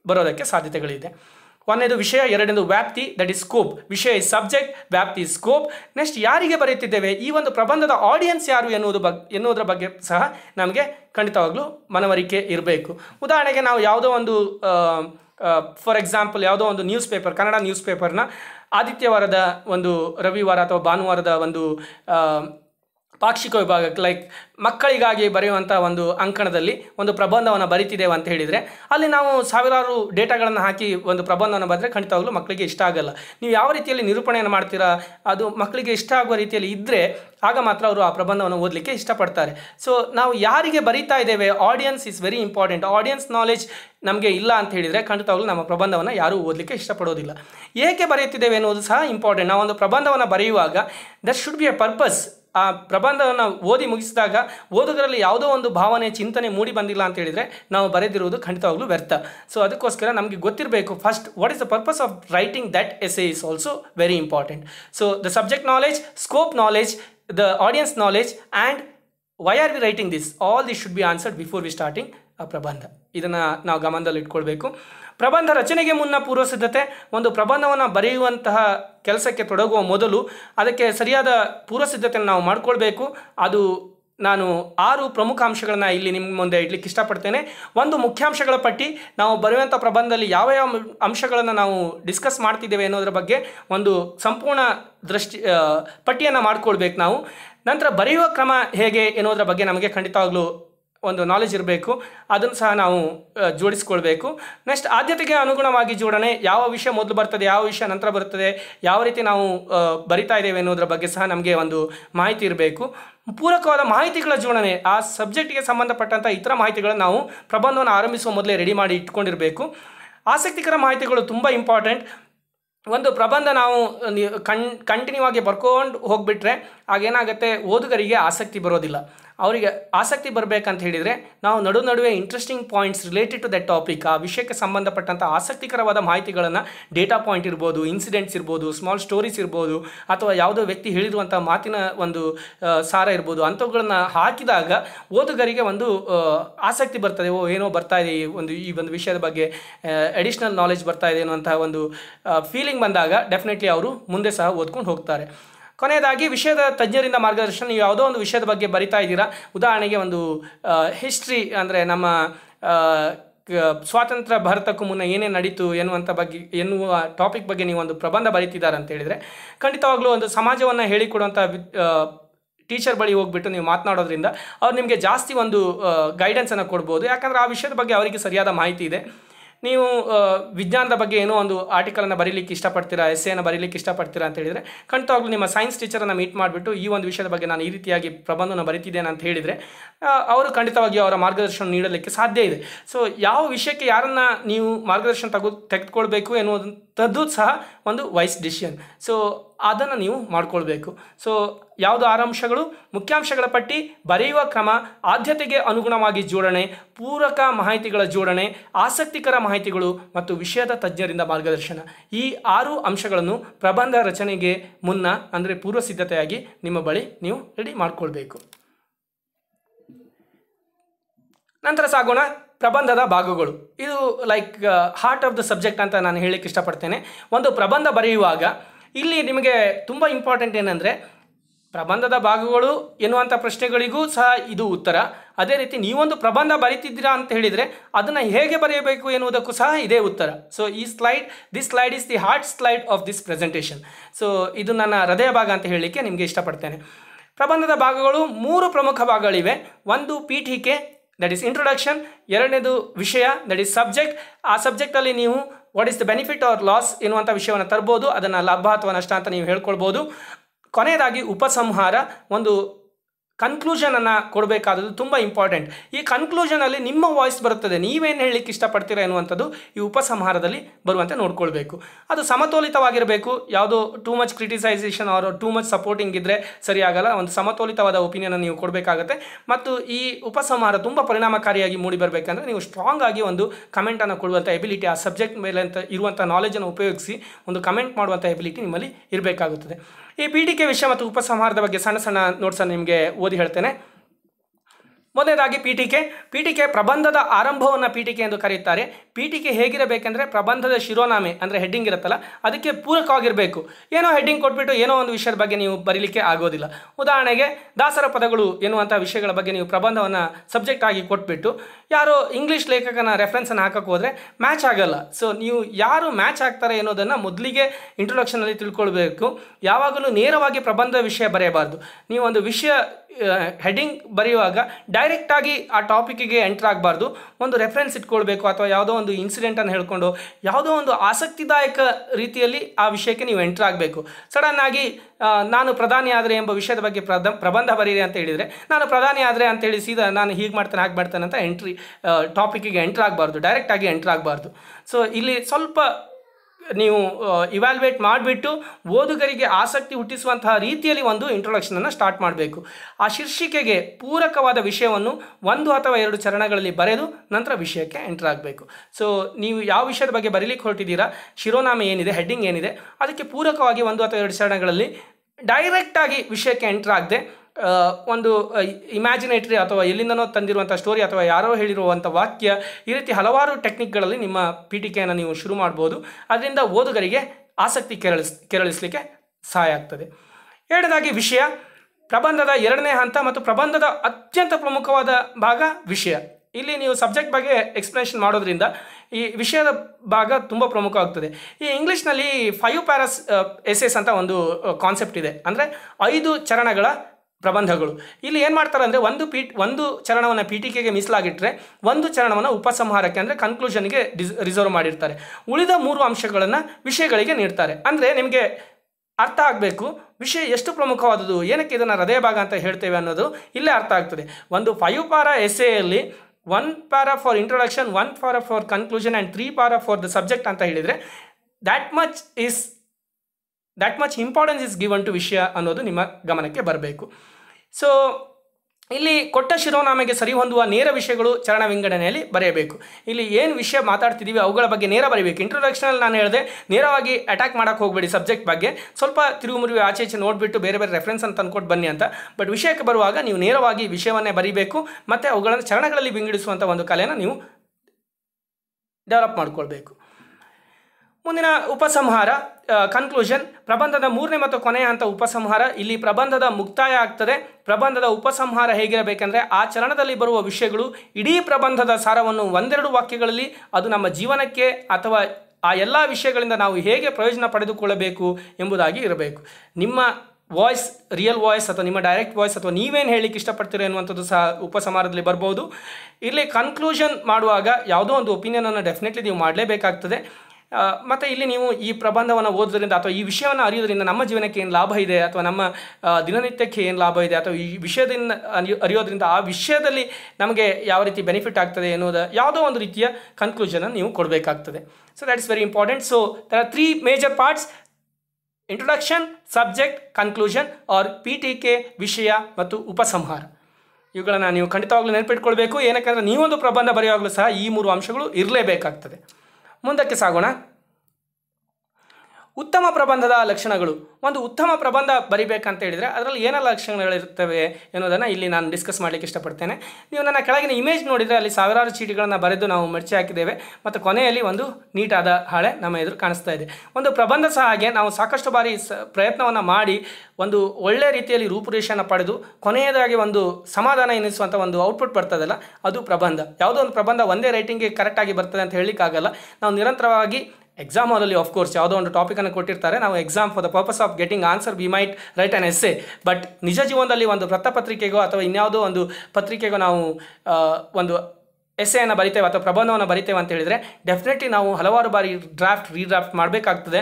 ಬರೋದಕ್ಕೆ ಸಾಧ್ಯತೆಗಳಿದೆ. ಒಂದನೇದು ವಿಷಯ ಎರಡನೇದು ವ್ಯಾಪ್ತಿ ದಟ್ ಇಸ್ ಸ್ಕೋಪ್ ವಿಷಯ ಇಸ್ ಸಬ್ಜೆಕ್ಟ್ ವ್ಯಾಪ್ತಿ ಸ್ಕೋಪ್ ನೆಕ್ಸ್ಟ್ ಯಾರಿಗೆ ಬರೆಯುತ್ತಿದ್ದೇವೆ? ಈ ಒಂದು ಪ್ರಬಂಧದ ಆಡಿಯನ್ಸ್ ಯಾರು ಎನ್ನುವುದು ಬಗ್, ಎನ್ನುವುದರ ಬಗ್ಗೆ ಸಹ ನಮಗೆ ಖಂಡಿತವಾಗ್ಲೂ ಮನವರಿಕೆ ಇರಬೇಕು. ಉದಾಹರಣೆಗೆ ನಾವು ಯಾವುದೋ ಒಂದು ಫಾರ್ ಎಕ್ಸಾಂಪಲ್ ಯಾವುದೋ ಒಂದು ನ್ಯೂಸ್ ಪೇಪರ್ ಕನ್ನಡ ನ್ಯೂಸ್ ಪೇಪರ್ನ ಆದಿತ್ಯವಾರದ ಒಂದು ರವಿವಾರ ಅಥವಾ ಭಾನುವಾರದ ಒಂದು ಪಾಕ್ಷಿಕ ವಿಭಾಗಕ್ಕೆ ಲೈಕ್ ಮಕ್ಕಳಿಗಾಗಿ ಬರೆಯುವಂಥ ಒಂದು ಅಂಕಣದಲ್ಲಿ ಒಂದು ಪ್ರಬಂಧವನ್ನು ಬರಿತಿದ್ದೇವೆ ಅಂತ ಹೇಳಿದರೆ, ಅಲ್ಲಿ ನಾವು ಸಾವಿರಾರು ಡೇಟಾಗಳನ್ನು ಹಾಕಿ ಒಂದು ಪ್ರಬಂಧವನ್ನು ಬಂದರೆ ಖಂಡಿತವಾಗಲೂ ಮಕ್ಕಳಿಗೆ ಇಷ್ಟ ಆಗಲ್ಲ. ನೀವು ಯಾವ ರೀತಿಯಲ್ಲಿ ನಿರೂಪಣೆಯನ್ನು ಮಾಡ್ತೀರಾ, ಅದು ಮಕ್ಕಳಿಗೆ ಇಷ್ಟ ಆಗುವ ರೀತಿಯಲ್ಲಿ ಇದ್ದರೆ ಆಗ ಮಾತ್ರ ಅವರು ಆ ಪ್ರಬಂಧವನ್ನು ಓದಲಿಕ್ಕೆ ಇಷ್ಟಪಡ್ತಾರೆ. ಸೊ ನಾವು ಯಾರಿಗೆ ಬರೀತಾ ಇದ್ದೇವೆ audience is very important audience knowledge ನಮಗೆ ಇಲ್ಲ ಅಂತ ಹೇಳಿದರೆ ಖಂಡಿತವಾಗಲೂ ನಮ್ಮ ಪ್ರಬಂಧವನ್ನು ಯಾರೂ ಓದಲಿಕ್ಕೆ ಇಷ್ಟಪಡೋದಿಲ್ಲ. ಏಕೆ ಬರೆಯುತ್ತಿದ್ದೇವೆ ಅನ್ನೋದು ಸಹ ಇಂಪಾರ್ಟೆಂಟ್ ನಾವು ಒಂದು ಪ್ರಬಂಧವನ್ನು ಬರೆಯುವಾಗ that should be a purpose ಆ ಪ್ರಬಂಧವನ್ನು ಓದಿ ಮುಗಿಸಿದಾಗ ಓದುಗರಲ್ಲಿ ಯಾವುದೋ ಒಂದು ಭಾವನೆ, ಚಿಂತನೆ ಮೂಡಿ ಬಂದಿಲ್ಲ ಅಂತ ಹೇಳಿದರೆ ನಾವು ಬರೆದಿರುವುದು ಖಂಡಿತವಾಗ್ಲೂ ವ್ಯರ್ಥ. ಸೊ ಅದಕ್ಕೋಸ್ಕರ ನಮಗೆ ಗೊತ್ತಿರಬೇಕು first what is the purpose of writing that's is also very important so the subject knowledge scope knowledge the audience knowledge and why are we writing this all this should be answered before we starting ಆ ಪ್ರಬಂಧ ಇದನ್ನು ನಾವು ಗಮನದಲ್ಲಿ ಇಟ್ಕೊಳ್ಬೇಕು ಪ್ರಬಂಧ ರಚನೆಗೆ ಮುನ್ನ ಪೂರ್ವ ಸಿದ್ಧತೆ ಒಂದು ಪ್ರಬಂಧವನ್ನು ಬರೆಯುವಂತಹ ಕೆಲಸಕ್ಕೆ ತೊಡಗುವ ಮೊದಲು ಅದಕ್ಕೆ ಸರಿಯಾದ ಪೂರ್ವ ಸಿದ್ಧತೆಯನ್ನು ನಾವು ಮಾಡಿಕೊಳ್ಬೇಕು. ಅದು ನಾನು ಆರು ಪ್ರಮುಖ ಅಂಶಗಳನ್ನು ಇಲ್ಲಿ ನಿಮ್ಮ ಮುಂದೆ ಇಡ್ಲಿಕ್ಕೆ ಇಷ್ಟಪಡ್ತೇನೆ. ಒಂದು ಮುಖ್ಯಾಂಶಗಳ ಪಟ್ಟಿ, ನಾವು ಬರೆಯುವಂಥ ಪ್ರಬಂಧದಲ್ಲಿ ಯಾವ ಯಾವ ಅಂಶಗಳನ್ನು ನಾವು ಡಿಸ್ಕಸ್ ಮಾಡ್ತಿದ್ದೇವೆ ಅನ್ನೋದ್ರ ಬಗ್ಗೆ ಒಂದು ಸಂಪೂರ್ಣ ದೃಷ್ಟಿ ಪಟ್ಟಿಯನ್ನು ಮಾಡ್ಕೊಳ್ಬೇಕು ನಾವು. ನಂತರ ಬರೆಯುವ ಕ್ರಮ ಹೇಗೆ ಎನ್ನುವುದರ ಬಗ್ಗೆ ನಮಗೆ ಖಂಡಿತವಾಗ್ಲೂ ಒಂದು ನಾಲೆಜ್ ಇರಬೇಕು, ಅದನ್ನು ಸಹ ನಾವು ಜೋಡಿಸ್ಕೊಳ್ಬೇಕು. ನೆಕ್ಸ್ಟ್ ಆದ್ಯತೆಗೆ ಅನುಗುಣವಾಗಿ ಜೋಡಣೆ, ಯಾವ ವಿಷಯ ಮೊದಲು ಬರ್ತದೆ, ಯಾವ ವಿಷಯ ನಂತರ ಬರ್ತದೆ, ಯಾವ ರೀತಿ ನಾವು ಬರಿತಾ ಇದ್ದೇವೆ ಅನ್ನೋದ್ರ ಬಗ್ಗೆ ಸಹ ನಮಗೆ ಒಂದು ಮಾಹಿತಿ ಇರಬೇಕು. ಪೂರಕವಾದ ಮಾಹಿತಿಗಳ ಜೋಡಣೆ, ಆ ಸಬ್ಜೆಕ್ಟಿಗೆ ಸಂಬಂಧಪಟ್ಟಂಥ ಇತರ ಮಾಹಿತಿಗಳನ್ನು ನಾವು ಪ್ರಬಂಧವನ್ನು ಆರಂಭಿಸುವ ಮೊದಲೇ ರೆಡಿ ಮಾಡಿ ಇಟ್ಕೊಂಡಿರಬೇಕು. ಆಸಕ್ತಿಕರ ಮಾಹಿತಿಗಳು ತುಂಬ ಇಂಪಾರ್ಟೆಂಟ್ ಒಂದು ಪ್ರಬಂಧ ನಾವು ಕಣ್ ಕಂಟಿನ್ಯೂ ಆಗಿ ಬರ್ಕೊಂಡು ಹೋಗಿಬಿಟ್ರೆ ಆಗೇನಾಗುತ್ತೆ ಓದುಗರಿಗೆ ಆಸಕ್ತಿ ಬರೋದಿಲ್ಲ. ಅವರಿಗೆ ಆಸಕ್ತಿ ಬರಬೇಕಂತ ಹೇಳಿದರೆ ನಾವು ನಡು ನಡುವೆ interesting points related to that topic ಆ ವಿಷಯಕ್ಕೆ ಸಂಬಂಧಪಟ್ಟಂಥ ಆಸಕ್ತಿಕರವಾದ ಮಾಹಿತಿಗಳನ್ನು ಡೇಟಾ ಪಾಯಿಂಟ್ ಇರ್ಬೋದು ಇನ್ಸಿಡೆಂಟ್ಸ್ ಇರ್ಬೋದು ಸ್ಮಾಲ್ ಸ್ಟೋರೀಸ್ ಇರ್ಬೋದು, ಅಥವಾ ಯಾವುದೋ ವ್ಯಕ್ತಿ ಹೇಳಿರುವಂಥ ಮಾತಿನ ಒಂದು ಸಾರ ಇರ್ಬೋದು, ಅಂಥವುಗಳನ್ನು ಹಾಕಿದಾಗ ಓದುಗರಿಗೆ ಒಂದು ಆಸಕ್ತಿ ಬರ್ತದೆ. ಓ, ಏನೋ ಬರ್ತಾ ಇದೆ ಈ ಒಂದು ಈ ಒಂದು ವಿಷಯದ ಬಗ್ಗೆ ಅಡಿಷ್ನಲ್ ನಾಲೆಜ್ ಬರ್ತಾ ಇದೆ ಅನ್ನುವಂತಹ ಒಂದು ಫೀಲಿಂಗ್ ಬಂದಾಗ ಡೆಫಿನೆಟ್ಲಿ ಅವರು ಮುಂದೆ ಸಹ ಓದ್ಕೊಂಡು ಹೋಗ್ತಾರೆ. ಕೊನೆಯದಾಗಿ ವಿಷಯದ ತಜ್ಞರಿಂದ ಮಾರ್ಗದರ್ಶನ, ನೀವು ಯಾವುದೋ ಒಂದು ವಿಷಯದ ಬಗ್ಗೆ ಬರಿತಾ ಇದ್ದೀರಾ? ಉದಾಹರಣೆಗೆ ಒಂದು ಹಿಸ್ಟ್ರಿ ಅಂದರೆ ನಮ್ಮ ಸ್ವಾತಂತ್ರ್ಯ ಭಾರತಕ್ಕೂ ಮುನ್ನ ಏನೇ ನಡೀತು ಎನ್ನುವಂಥ ಬಗ್ಗೆ, ಎನ್ನುವ ಟಾಪಿಕ್ ಬಗ್ಗೆ ನೀವು ಒಂದು ಪ್ರಬಂಧ ಬರೀತಿದ್ದಾರೆ ಅಂತ ಹೇಳಿದರೆ, ಖಂಡಿತವಾಗ್ಲೂ ಒಂದು ಸಮಾಜವನ್ನು ಹೇಳಿಕೊಡುವಂಥ ಟೀಚರ್ ಬಳಿ ಹೋಗ್ಬಿಟ್ಟು ನೀವು ಮಾತನಾಡೋದ್ರಿಂದ ಅವ್ರು ನಿಮಗೆ ಜಾಸ್ತಿ ಒಂದು ಗೈಡೆನ್ಸನ್ನು ಕೊಡ್ಬೋದು. ಯಾಕಂದರೆ ಆ ವಿಷಯದ ಬಗ್ಗೆ ಅವರಿಗೆ ಸರಿಯಾದ ಮಾಹಿತಿ ಇದೆ. ನೀವು ವಿಜ್ಞಾನದ ಬಗ್ಗೆ ಏನೋ ಒಂದು ಆರ್ಟಿಕಲನ್ನು ಬರೀಲಿಕ್ಕೆ ಇಷ್ಟಪಡ್ತೀರಾ ಎಸ್ಸೆಯನ್ನು ಬರೀಲಿಕ್ಕೆ ಇಷ್ಟಪಡ್ತೀರಾ ಅಂತ ಹೇಳಿದರೆ, ಖಂಡಿತವಾಗ್ಲೂ ನಿಮ್ಮ ಸೈನ್ಸ್ ಟೀಚರನ್ನು ಮೀಟ್ ಮಾಡಿಬಿಟ್ಟು ಈ ಒಂದು ವಿಷಯದ ಬಗ್ಗೆ ನಾನು ಈ ರೀತಿಯಾಗಿ ಪ್ರಬಂಧನ ಬರೀತಿದ್ದೇನೆ ಅಂತ ಹೇಳಿದರೆ ಅವರು ಖಂಡಿತವಾಗಿಯೂ ಅವರ ಮಾರ್ಗದರ್ಶನ ನೀಡಲಿಕ್ಕೆ ಸಾಧ್ಯ ಇದೆ. ಸೊ ಯಾವ ವಿಷಯಕ್ಕೆ ಯಾರನ್ನು ನೀವು ಮಾರ್ಗದರ್ಶನ ತಗೋ ತೆಗೆದುಕೊಳ್ಬೇಕು ಎನ್ನುವಂಥದ್ದು ಸಹ ಒಂದು ವೈಸ್ ಡಿಸಿಷನ್ ಸೊ ಅದನ್ನು ನೀವು ಮಾಡ್ಕೊಳ್ಬೇಕು. ಸೊ ಯಾವುದು ಆರಾಂಶಗಳು? ಮುಖ್ಯಾಂಶಗಳ ಪಟ್ಟಿ, ಬರೆಯುವ ಕ್ರಮ, ಆದ್ಯತೆಗೆ ಅನುಗುಣವಾಗಿ ಜೋಡಣೆ, ಪೂರಕ ಮಾಹಿತಿಗಳ ಜೋಡಣೆ, ಆಸಕ್ತಿಕರ ಮಾಹಿತಿಗಳು ಮತ್ತು ವಿಷಯದ ತಜ್ಞರಿಂದ ಮಾರ್ಗದರ್ಶನ. ಈ ಆರು ಅಂಶಗಳನ್ನು ಪ್ರಬಂಧ ರಚನೆಗೆ ಮುನ್ನ, ಅಂದರೆ ಪೂರ್ವ ಸಿದ್ಧತೆಯಾಗಿ ನಿಮ್ಮ ಬಳಿ ನೀವು ರೆಡಿ ಮಾಡಿಕೊಳ್ಬೇಕು. ನಂತರ ಸಾಗೋಣ ಪ್ರಬಂಧದ ಭಾಗಗಳು. ಇದು like heart of the subject ಅಂತ ನಾನು ಹೇಳಲಿಕ್ಕೆ ಇಷ್ಟಪಡ್ತೇನೆ. ಒಂದು ಪ್ರಬಂಧ ಬರೆಯುವಾಗ ಇಲ್ಲಿ ನಿಮಗೆ ತುಂಬ ಇಂಪಾರ್ಟೆಂಟ್ ಏನಂದರೆ, ಪ್ರಬಂಧದ ಭಾಗಗಳು ಎನ್ನುವಂಥ ಪ್ರಶ್ನೆಗಳಿಗೂ ಸಹ ಇದು ಉತ್ತರ. ಅದೇ ರೀತಿ ನೀವೊಂದು ಪ್ರಬಂಧ ಬರೀತಿದ್ದೀರಾ ಅಂತ ಹೇಳಿದರೆ, ಅದನ್ನು ಹೇಗೆ ಬರೆಯಬೇಕು ಎನ್ನುವುದಕ್ಕೂ ಸಹ ಇದೇ ಉತ್ತರ. ಸೊ ಈ slide this slide is the heart slide of this presentation so ಇದು ನನ್ನ ಹೃದಯ ಭಾಗ ಅಂತ ಹೇಳಲಿಕ್ಕೆ ನಿಮಗೆ ಇಷ್ಟಪಡ್ತೇನೆ. ಪ್ರಬಂಧದ ಭಾಗಗಳು ಮೂರು ಪ್ರಮುಖ ಭಾಗಗಳಿವೆ. ಒಂದು ಪೀಠಿಕೆ ದಟ್ ಇಸ್ ಇಂಟ್ರೊಡಕ್ಷನ್ ಎರಡನೇದು ವಿಷಯ ದಟ್ ಇಸ್ ಸಬ್ಜೆಕ್ಟ್ ಆ ಸಬ್ಜೆಕ್ಟಲ್ಲಿ ನೀವು what is the benefit or loss ಎನ್ನುವಂಥ ವಿಷಯವನ್ನು ತರ್ಬೋದು, ಅದನ್ನು ಲಾಭ ಅಥವಾ ನಷ್ಟ ಅಂತ ನೀವು ಹೇಳ್ಕೊಳ್ಬೋದು. ಕೊನೆಯದಾಗಿ ಉಪಸಂಹಾರ ಒಂದು ಕನ್ಕ್ಲೂಷನನ್ನು ಕೊಡಬೇಕಾದದ್ದು ತುಂಬ ಇಂಪಾರ್ಟೆಂಟ್ ಈ ಕನ್ಕ್ಲೂಷನಲ್ಲಿ ನಿಮ್ಮ ವಾಯ್ಸ್ ಬರುತ್ತದೆ. ನೀವೇನು ಹೇಳಲಿಕ್ಕೆ ಇಷ್ಟಪಡ್ತೀರಾ ಎನ್ನುವಂಥದ್ದು ಈ ಉಪಸಂಹಾರದಲ್ಲಿ ಬರುವಂತೆ ನೋಡ್ಕೊಳ್ಬೇಕು. ಅದು ಸಮತೋಲಿತವಾಗಿರಬೇಕು. ಯಾವುದೋ too much criticisation or too much supporting ಇದ್ದರೆ ಸರಿಯಾಗಲ್ಲ. ಒಂದು ಸಮತೋಲಿತವಾದ ಒಪಿನಿಯನ್ ನೀವು ಕೊಡಬೇಕಾಗತ್ತೆ. ಮತ್ತು ಈ ಉಪಸಂಹಾರ ತುಂಬ ಪರಿಣಾಮಕಾರಿಯಾಗಿ ಮೂಡಿ ಬರಬೇಕಂದ್ರೆ ನೀವು ಸ್ಟ್ರಾಂಗ್ ಆಗಿ ಒಂದು ಕಮೆಂಟನ್ನು ಕೊಡುವಂಥ ಎಬಿಲಿಟಿ ಆ ಸಬ್ಜೆಕ್ಟ್ ಮೇಲೆ ಅಂತ ಇರುವಂಥ ನಾಲೆಜನ್ನು ಉಪಯೋಗಿಸಿ ಒಂದು ಕಮೆಂಟ್ ಮಾಡುವಂಥ ಎಬಿಲಿಟಿ ನಿಮ್ಮಲ್ಲಿ ಇರಬೇಕಾಗುತ್ತದೆ. ಈ ಪೀಠಿಕೆ ವಿಷಯ ಮತ್ತು ಉಪಸಂಹಾರದ ಬಗ್ಗೆ ಸಣ್ಣ ಸಣ್ಣ ನೋಟ್ಸನ್ನು ನಿಮಗೆ ಓದಿ ಹೇಳ್ತೇನೆ. ಮೊದಲನೇದಾಗಿ ಪೀಠಿಕೆ. ಪೀಠಿಕೆ ಪ್ರಬಂಧದ ಆರಂಭವನ್ನು ಪೀಠಿಕೆ ಎಂದು ಕರೆಯುತ್ತಾರೆ. ಪೀಠಿಕೆ ಹೇಗಿರಬೇಕೆಂದರೆ ಪ್ರಬಂಧದ ಶಿರೋನಾಮೆ ಅಂದರೆ ಹೆಡ್ಡಿಂಗ್ ಇರುತ್ತಲ್ಲ, ಅದಕ್ಕೆ ಪೂರಕವಾಗಿರಬೇಕು. ಏನೋ ಹೆಡ್ಡಿಂಗ್ ಕೊಟ್ಬಿಟ್ಟು ಏನೋ ಒಂದು ವಿಷಯದ ಬಗ್ಗೆ ನೀವು ಬರೀಲಿಕ್ಕೆ ಆಗೋದಿಲ್ಲ. ಉದಾಹರಣೆಗೆ ದಾಸರ ಪದಗಳು ಎನ್ನುವಂಥ ವಿಷಯಗಳ ಬಗ್ಗೆ ನೀವು ಪ್ರಬಂಧವನ್ನು ಸಬ್ಜೆಕ್ಟ್ ಆಗಿ ಕೊಟ್ಬಿಟ್ಟು, ಯಾರೋ ಇಂಗ್ಲೀಷ್ ಲೇಖಕನ ರೆಫರೆನ್ಸನ್ನು ಹಾಕಕ್ಕೆ ಹೋದರೆ ಮ್ಯಾಚ್ ಆಗಲ್ಲ. ಸೊ ನೀವು ಯಾರು ಮ್ಯಾಚ್ ಆಗ್ತಾರೆ ಅನ್ನೋದನ್ನು ಮೊದಲಿಗೆ ಇಂಟ್ರೊಡಕ್ಷನಲ್ಲಿ ತಿಳ್ಕೊಳ್ಬೇಕು. ಯಾವಾಗಲೂ ನೇರವಾಗಿ ಪ್ರಬಂಧ ವಿಷಯ ಬರೆಯಬಾರ್ದು. ನೀವು ಒಂದು ವಿಷಯ ಹೆಡ್ಡಿಂಗ್ ಬರೆಯುವಾಗ ಡೈರೆಕ್ಟಾಗಿ ಆ ಟಾಪಿಕ್ಕಿಗೆ ಎಂಟರ್ ಆಗಬಾರ್ದು. ಒಂದು ರೆಫರೆನ್ಸ್ ಇಟ್ಕೊಳ್ಬೇಕು ಅಥವಾ ಯಾವುದೋ ಒಂದು ಇನ್ಸಿಡೆಂಟನ್ನು ಹೇಳ್ಕೊಂಡು ಯಾವುದೋ ಒಂದು ಆಸಕ್ತಿದಾಯಕ ರೀತಿಯಲ್ಲಿ ಆ ವಿಷಯಕ್ಕೆ ನೀವು ಎಂಟರ್ ಆಗಬೇಕು. ಸಡನ್ನಾಗಿ ನಾನು ಪ್ರಧಾನಿ ಆದರೆ ಎಂಬ ವಿಷಯದ ಬಗ್ಗೆ ಪ್ರಬಂಧ ಬರೀರಿ ಅಂತ ಹೇಳಿದರೆ, ನಾನು ಪ್ರಧಾನಿ ಆದರೆ ಅಂತೇಳಿ ಸೀದಾ ನಾನು ಹೀಗೆ ಮಾಡ್ತಾನೆ, ಹಾಗೆ ಮಾಡ್ತಾನೆ ಅಂತ ಎಂಟ್ರಿ ಟಾಪಿಕ್ಕಿಗೆ ಎಂಟ್ರ್ ಆಗಬಾರ್ದು. ಡೈರೆಕ್ಟಾಗಿ ಎಂಟ್ರ್ ಆಗಬಾರ್ದು. ಸೊ ಇಲ್ಲಿ ಸ್ವಲ್ಪ ನೀವು ಇವ್ಯಾಲ್ಯುವೇಟ್ ಮಾಡಿಬಿಟ್ಟು ಓದುಗರಿಗೆ ಆಸಕ್ತಿ ಹುಟ್ಟಿಸುವಂತಹ ರೀತಿಯಲ್ಲಿ ಒಂದು ಇಂಟ್ರೊಡಕ್ಷನನ್ನು ಸ್ಟಾರ್ಟ್ ಮಾಡಬೇಕು. ಆ ಶೀರ್ಷಿಕೆಗೆ ಪೂರಕವಾದ ವಿಷಯವನ್ನು ಒಂದು ಅಥವಾ ಎರಡು ಚರಣಗಳಲ್ಲಿ ಬರೆದು ನಂತರ ವಿಷಯಕ್ಕೆ ಎಂಟರ್ ಆಗಬೇಕು. ಸೊ ನೀವು ಯಾವ ವಿಷಯದ ಬಗ್ಗೆ ಬರೀಲಿಕ್ಕೆ ಹೊರಟಿದ್ದೀರಾ? ಶಿರೋನಾಮೆ ಏನಿದೆ? ಹೆಡ್ಡಿಂಗ್ ಏನಿದೆ? ಅದಕ್ಕೆ ಪೂರಕವಾಗಿ ಒಂದು ಅಥವಾ ಎರಡು ಚರಣಗಳಲ್ಲಿ ಡೈರೆಕ್ಟಾಗಿ ವಿಷಯಕ್ಕೆ ಎಂಟರ್ ಆಗದೆ ಒಂದು ಇಮ್ಯಾಜಿನೇಟ್ರಿ ಅಥವಾ ಎಲ್ಲಿಂದನೋ ತಂದಿರುವಂಥ ಸ್ಟೋರಿ ಅಥವಾ ಯಾರೋ ಹೇಳಿರುವಂಥ ವಾಕ್ಯ ಈ ರೀತಿ ಹಲವಾರು ಟೆಕ್ನಿಕ್ಗಳಲ್ಲಿ ನಿಮ್ಮ ಪೀಠಿಕೆಯನ್ನು ನೀವು ಶುರು ಮಾಡ್ಬೋದು. ಅದರಿಂದ ಓದುಗರಿಗೆ ಆಸಕ್ತಿ ಕೆರಳಿಸ್, ಕೆರಳಿಸಲಿಕ್ಕೆ ಸಹಾಯ ಆಗ್ತದೆ. ಎರಡನೇದಾಗಿ ವಿಷಯ, ಪ್ರಬಂಧದ ಎರಡನೇ ಹಂತ ಮತ್ತು ಪ್ರಬಂಧದ ಅತ್ಯಂತ ಪ್ರಮುಖವಾದ ಭಾಗ ವಿಷಯ. ಇಲ್ಲಿ ನೀವು ಸಬ್ಜೆಕ್ಟ್ ಬಗ್ಗೆ ಎಕ್ಸ್ಪ್ಲನೇಷನ್ ಮಾಡೋದ್ರಿಂದ ಈ ವಿಷಯದ ಭಾಗ ತುಂಬ ಪ್ರಮುಖವಾಗ್ತದೆ ಈ ಇಂಗ್ಲೀಷ್ನಲ್ಲಿ ಫೈವ್ ಪ್ಯಾರಸ್ ಎಸ್ ಅಂತ ಒಂದು ಕಾನ್ಸೆಪ್ಟ್ ಇದೆ. ಅಂದರೆ ಐದು ಚರಣಗಳ ಪ್ರಬಂಧಗಳು. ಇಲ್ಲಿ ಏನು ಮಾಡ್ತಾರೆ ಅಂದರೆ ಒಂದು ಪೀಟ್ ಒಂದು ಚರಣವನ್ನು ಪೀಠಿಕೆಗೆ ಮೀಸಲಾಗಿಟ್ಟರೆ ಒಂದು ಚರಣವನ್ನು ಉಪಸಂಹಾರಕ್ಕೆ ಅಂದರೆ ಕನ್ಕ್ಲೂಷನ್ಗೆ ಡಿಸ್ ರಿಸರ್ವ್ ಮಾಡಿರ್ತಾರೆ. ಉಳಿದ ಮೂರು ಅಂಶಗಳನ್ನು ವಿಷಯಗಳಿಗೆ ನೀಡ್ತಾರೆ. ಅಂದರೆ ನಿಮಗೆ ಅರ್ಥ ಆಗಬೇಕು, ವಿಷಯ ಎಷ್ಟು ಪ್ರಮುಖವಾದದ್ದು, ಏನಕ್ಕೆ ಇದನ್ನು ಹೃದಯ ಭಾಗ ಅಂತ ಹೇಳ್ತೇವೆ ಅನ್ನೋದು ಇಲ್ಲೇ ಅರ್ಥ ಆಗ್ತದೆ. ಒಂದು five para ಎಸ್ಸೆಯಲ್ಲಿ one para for introduction one para for conclusion and three para for the subject ಅಂತ ಹೇಳಿದರೆ that much is that much importance is given to ವಿಷಯ ಅನ್ನೋದು ನಿಮ್ಮ ಗಮನಕ್ಕೆ ಬರಬೇಕು. ಸೊ ಇಲ್ಲಿ ಕೊಟ್ಟ ಶಿರೋನಾಮೆಗೆ ಸರಿ ಹೊಂದುವ ನೇರ ವಿಷಯಗಳು ಚರಣ ವಿಂಗಡಣೆಯಲ್ಲಿ ಬರೆಯಬೇಕು. ಇಲ್ಲಿ ಏನು ವಿಷಯ ಮಾತಾಡ್ತಿದ್ದೀವಿ ಅವುಗಳ ಬಗ್ಗೆ ನೇರ ಬರೀಬೇಕು. ಇಂಟ್ರೊಡಕ್ಷನಲ್ಲಿ ನಾನು ಹೇಳಿದೆ, ನೇರವಾಗಿ ಅಟ್ಯಾಕ್ ಮಾಡೋಕ್ಕೆ ಹೋಗಬೇಡಿ ಸಬ್ಜೆಕ್ಟ್ ಬಗ್ಗೆ. ಸ್ವಲ್ಪ ತಿರುಗುಮುರುವಿ ಆಚೆ ಈಚೆ ನೋಡಿಬಿಟ್ಟು ಬೇರೆ ಬೇರೆ ರೆಫರೆನ್ಸ್ ಅಂತ ತಂದ್ಕೊಟ್ಟು ಬನ್ನಿ ಅಂತ. ಬಟ್ ವಿಷಯಕ್ಕೆ ಬರುವಾಗ ನೀವು ನೇರವಾಗಿ ವಿಷಯವನ್ನೇ ಬರೀಬೇಕು. ಮತ್ತು ಅವುಗಳನ್ನು ಚರಣಗಳಲ್ಲಿ ವಿಂಗಡಿಸುವಂಥ ಒಂದು ಕಲೆಯನ್ನು ನೀವು ಡೆವಲಪ್ ಮಾಡ್ಕೊಳ್ಬೇಕು. ಮುಂದಿನ ಉಪಸಂಹಾರ ಕನ್ಕ್ಲೂಷನ್ ಪ್ರಬಂಧದ ಮೂರನೇ ಮತ್ತು ಕೊನೆಯ ಹಂತ ಉಪಸಂಹಾರ. ಇಲ್ಲಿ ಪ್ರಬಂಧದ ಮುಕ್ತಾಯ ಆಗ್ತದೆ. ಪ್ರಬಂಧದ ಉಪಸಂಹಾರ ಹೇಗಿರಬೇಕೆಂದರೆ ಆ ಚರಣದಲ್ಲಿ ಬರುವ ವಿಷಯಗಳು, ಇಡೀ ಪ್ರಬಂಧದ ಸಾರವನ್ನು ಒಂದೆರಡು ವಾಕ್ಯಗಳಲ್ಲಿ, ಅದು ನಮ್ಮ ಜೀವನಕ್ಕೆ ಅಥವಾ ಆ ಎಲ್ಲ ವಿಷಯಗಳಿಂದ ನಾವು ಹೇಗೆ ಪ್ರಯೋಜನ ಪಡೆದುಕೊಳ್ಳಬೇಕು ಎಂಬುದಾಗಿ ಇರಬೇಕು. ನಿಮ್ಮ ವಾಯ್ಸ್ ರಿಯಲ್ ವಾಯ್ಸ್ ಅಥವಾ ನಿಮ್ಮ ಡೈರೆಕ್ಟ್ ವಾಯ್ಸ್ ಅಥವಾ ನೀವೇನು ಹೇಳಲಿಕ್ಕೆ ಇಷ್ಟಪಡ್ತೀರೋ ಅನ್ನುವಂಥದ್ದು ಸಹ ಉಪಸಂಹಾರದಲ್ಲಿ ಬರ್ಬೋದು. ಇಲ್ಲಿ ಕನ್ಕ್ಲೂಷನ್ ಮಾಡುವಾಗ ಯಾವುದೋ ಒಂದು ಒಪಿನಿಯನನ್ನು ಡೆಫಿನೆಟ್ಲಿ ನೀವು ಮಾಡಲೇಬೇಕಾಗ್ತದೆ. ಮತ್ತು ಇಲ್ಲಿ ನೀವು ಈ ಪ್ರಬಂಧವನ್ನು ಓದೋದ್ರಿಂದ ಅಥವಾ ಈ ವಿಷಯವನ್ನು ಅರಿಯೋದ್ರಿಂದ ನಮ್ಮ ಜೀವನಕ್ಕೆ ಏನು ಲಾಭ ಇದೆ ಅಥವಾ ನಮ್ಮ ದಿನನಿತ್ಯಕ್ಕೆ ಏನು ಲಾಭ ಇದೆ ಅಥವಾ ಈ ವಿಷಯದಿಂದ ಅರಿಯೋ, ಅರಿಯೋದ್ರಿಂದ ಆ ವಿಷಯದಲ್ಲಿ ನಮಗೆ ಯಾವ ರೀತಿ ಬೆನಿಫಿಟ್ ಆಗ್ತದೆ ಎನ್ನುವುದು ಯಾವುದೋ ಒಂದು ರೀತಿಯ ಕನ್ಕ್ಲೂಷನನ್ನು ನೀವು ಕೊಡಬೇಕಾಗ್ತದೆ. So that is very important so there are three major parts introduction subject conclusion are P T K ವಿಷಯ ಮತ್ತು ಉಪಸಂಹಾರ. ಇವುಗಳನ್ನು ನೀವು ಖಂಡಿತವಾಗ್ಲೂ ನೆನಪಿಟ್ಕೊಳ್ಬೇಕು. ಏನಕ್ಕೆ ನೀವೊಂದು ಪ್ರಬಂಧ ಬರೆಯುವಾಗಲೂ ಸಹ ಈ ಮೂರು ಅಂಶಗಳು ಇರಲೇಬೇಕಾಗ್ತದೆ. ಮುಂದಕ್ಕೆ ಸಾಗೋಣ. ಉತ್ತಮ ಪ್ರಬಂಧದ ಲಕ್ಷಣಗಳು. ಒಂದು ಉತ್ತಮ ಪ್ರಬಂಧ ಬರಿಬೇಕಂತ ಹೇಳಿದರೆ ಅದರಲ್ಲಿ ಏನೆಲ್ಲ ಲಕ್ಷಣಗಳಿರ್ತವೆ ಎನ್ನುವುದನ್ನು ಇಲ್ಲಿ ನಾನು ಡಿಸ್ಕಸ್ ಮಾಡಲಿಕ್ಕೆ ಇಷ್ಟಪಡ್ತೇನೆ. ನೀವು ನನ್ನ ಕೆಳಗಿನ ಇಮೇಜ್ ನೋಡಿದರೆ ಅಲ್ಲಿ ಸಾವಿರಾರು ಚೀಟಿಗಳನ್ನು ಬರೆದು ನಾವು ಮರ್ಚಿ ಹಾಕಿದ್ದೇವೆ. ಮತ್ತು ಕೊನೆಯಲ್ಲಿ ಒಂದು ನೀಟಾದ ಹಾಳೆ ನಮ್ಮ ಎದುರು ಕಾಣಿಸ್ತಾ ಇದೆ. ಒಂದು ಪ್ರಬಂಧ ಸಹ ಹಾಗೆ ನಾವು ಸಾಕಷ್ಟು ಬಾರಿ ಸ ಪ್ರಯತ್ನವನ್ನು ಮಾಡಿ ಒಂದು ಒಳ್ಳೆಯ ರೀತಿಯಲ್ಲಿ ರೂಪುರೇಷೆಯನ್ನು ಪಡೆದು ಕೊನೆಯದಾಗಿ ಒಂದು ಸಮಾಧಾನ ಎನಿಸುವಂಥ ಒಂದು ಔಟ್ಪುಟ್ ಬರ್ತದಲ್ಲ, ಅದು ಪ್ರಬಂಧ. ಯಾವುದೋ ಒಂದು ಪ್ರಬಂಧ ಒಂದೇ ರೈಟಿಂಗ್ಗೆ ಕರೆಕ್ಟಾಗಿ ಬರ್ತದೆ ಅಂತ ಹೇಳಲಿಕ್ಕಾಗಲ್ಲ. ನಾವು ನಿರಂತರವಾಗಿ ಎಕ್ಸಾಮ್ ಹಾಲಲ್ಲಿ ಆಫ್ ಕೋರ್ಸ್ ಯಾವುದೋ ಒಂದು ಟಾಪಿಕನ್ನು ಕೊಟ್ಟಿರ್ತಾರೆ. ನಾವು exam for the purpose of getting answer we might write an essay but ನಿಜ ಜೀವನದಲ್ಲಿ ಒಂದು ವೃತ್ತಪತ್ರಿಕೆಗೋ ಅಥವಾ ಇನ್ಯಾವುದೋ ಒಂದು ಪತ್ರಿಕೆಗೋ ನಾವು ಒಂದು ಎಸ್ಸೆಯನ್ನು ಬರಿತೇವೆ ಅಥವಾ ಪ್ರಬಂಧವನ್ನು ಬರಿತೇವೆ ಅಂತ ಹೇಳಿದರೆ ಡೆಫಿನೆಟ್ಲಿ ನಾವು ಹಲವಾರು ಬಾರಿ ಡ್ರಾಫ್ಟ್ ರೀಡ್ರಾಫ್ಟ್ ಮಾಡಬೇಕಾಗ್ತದೆ.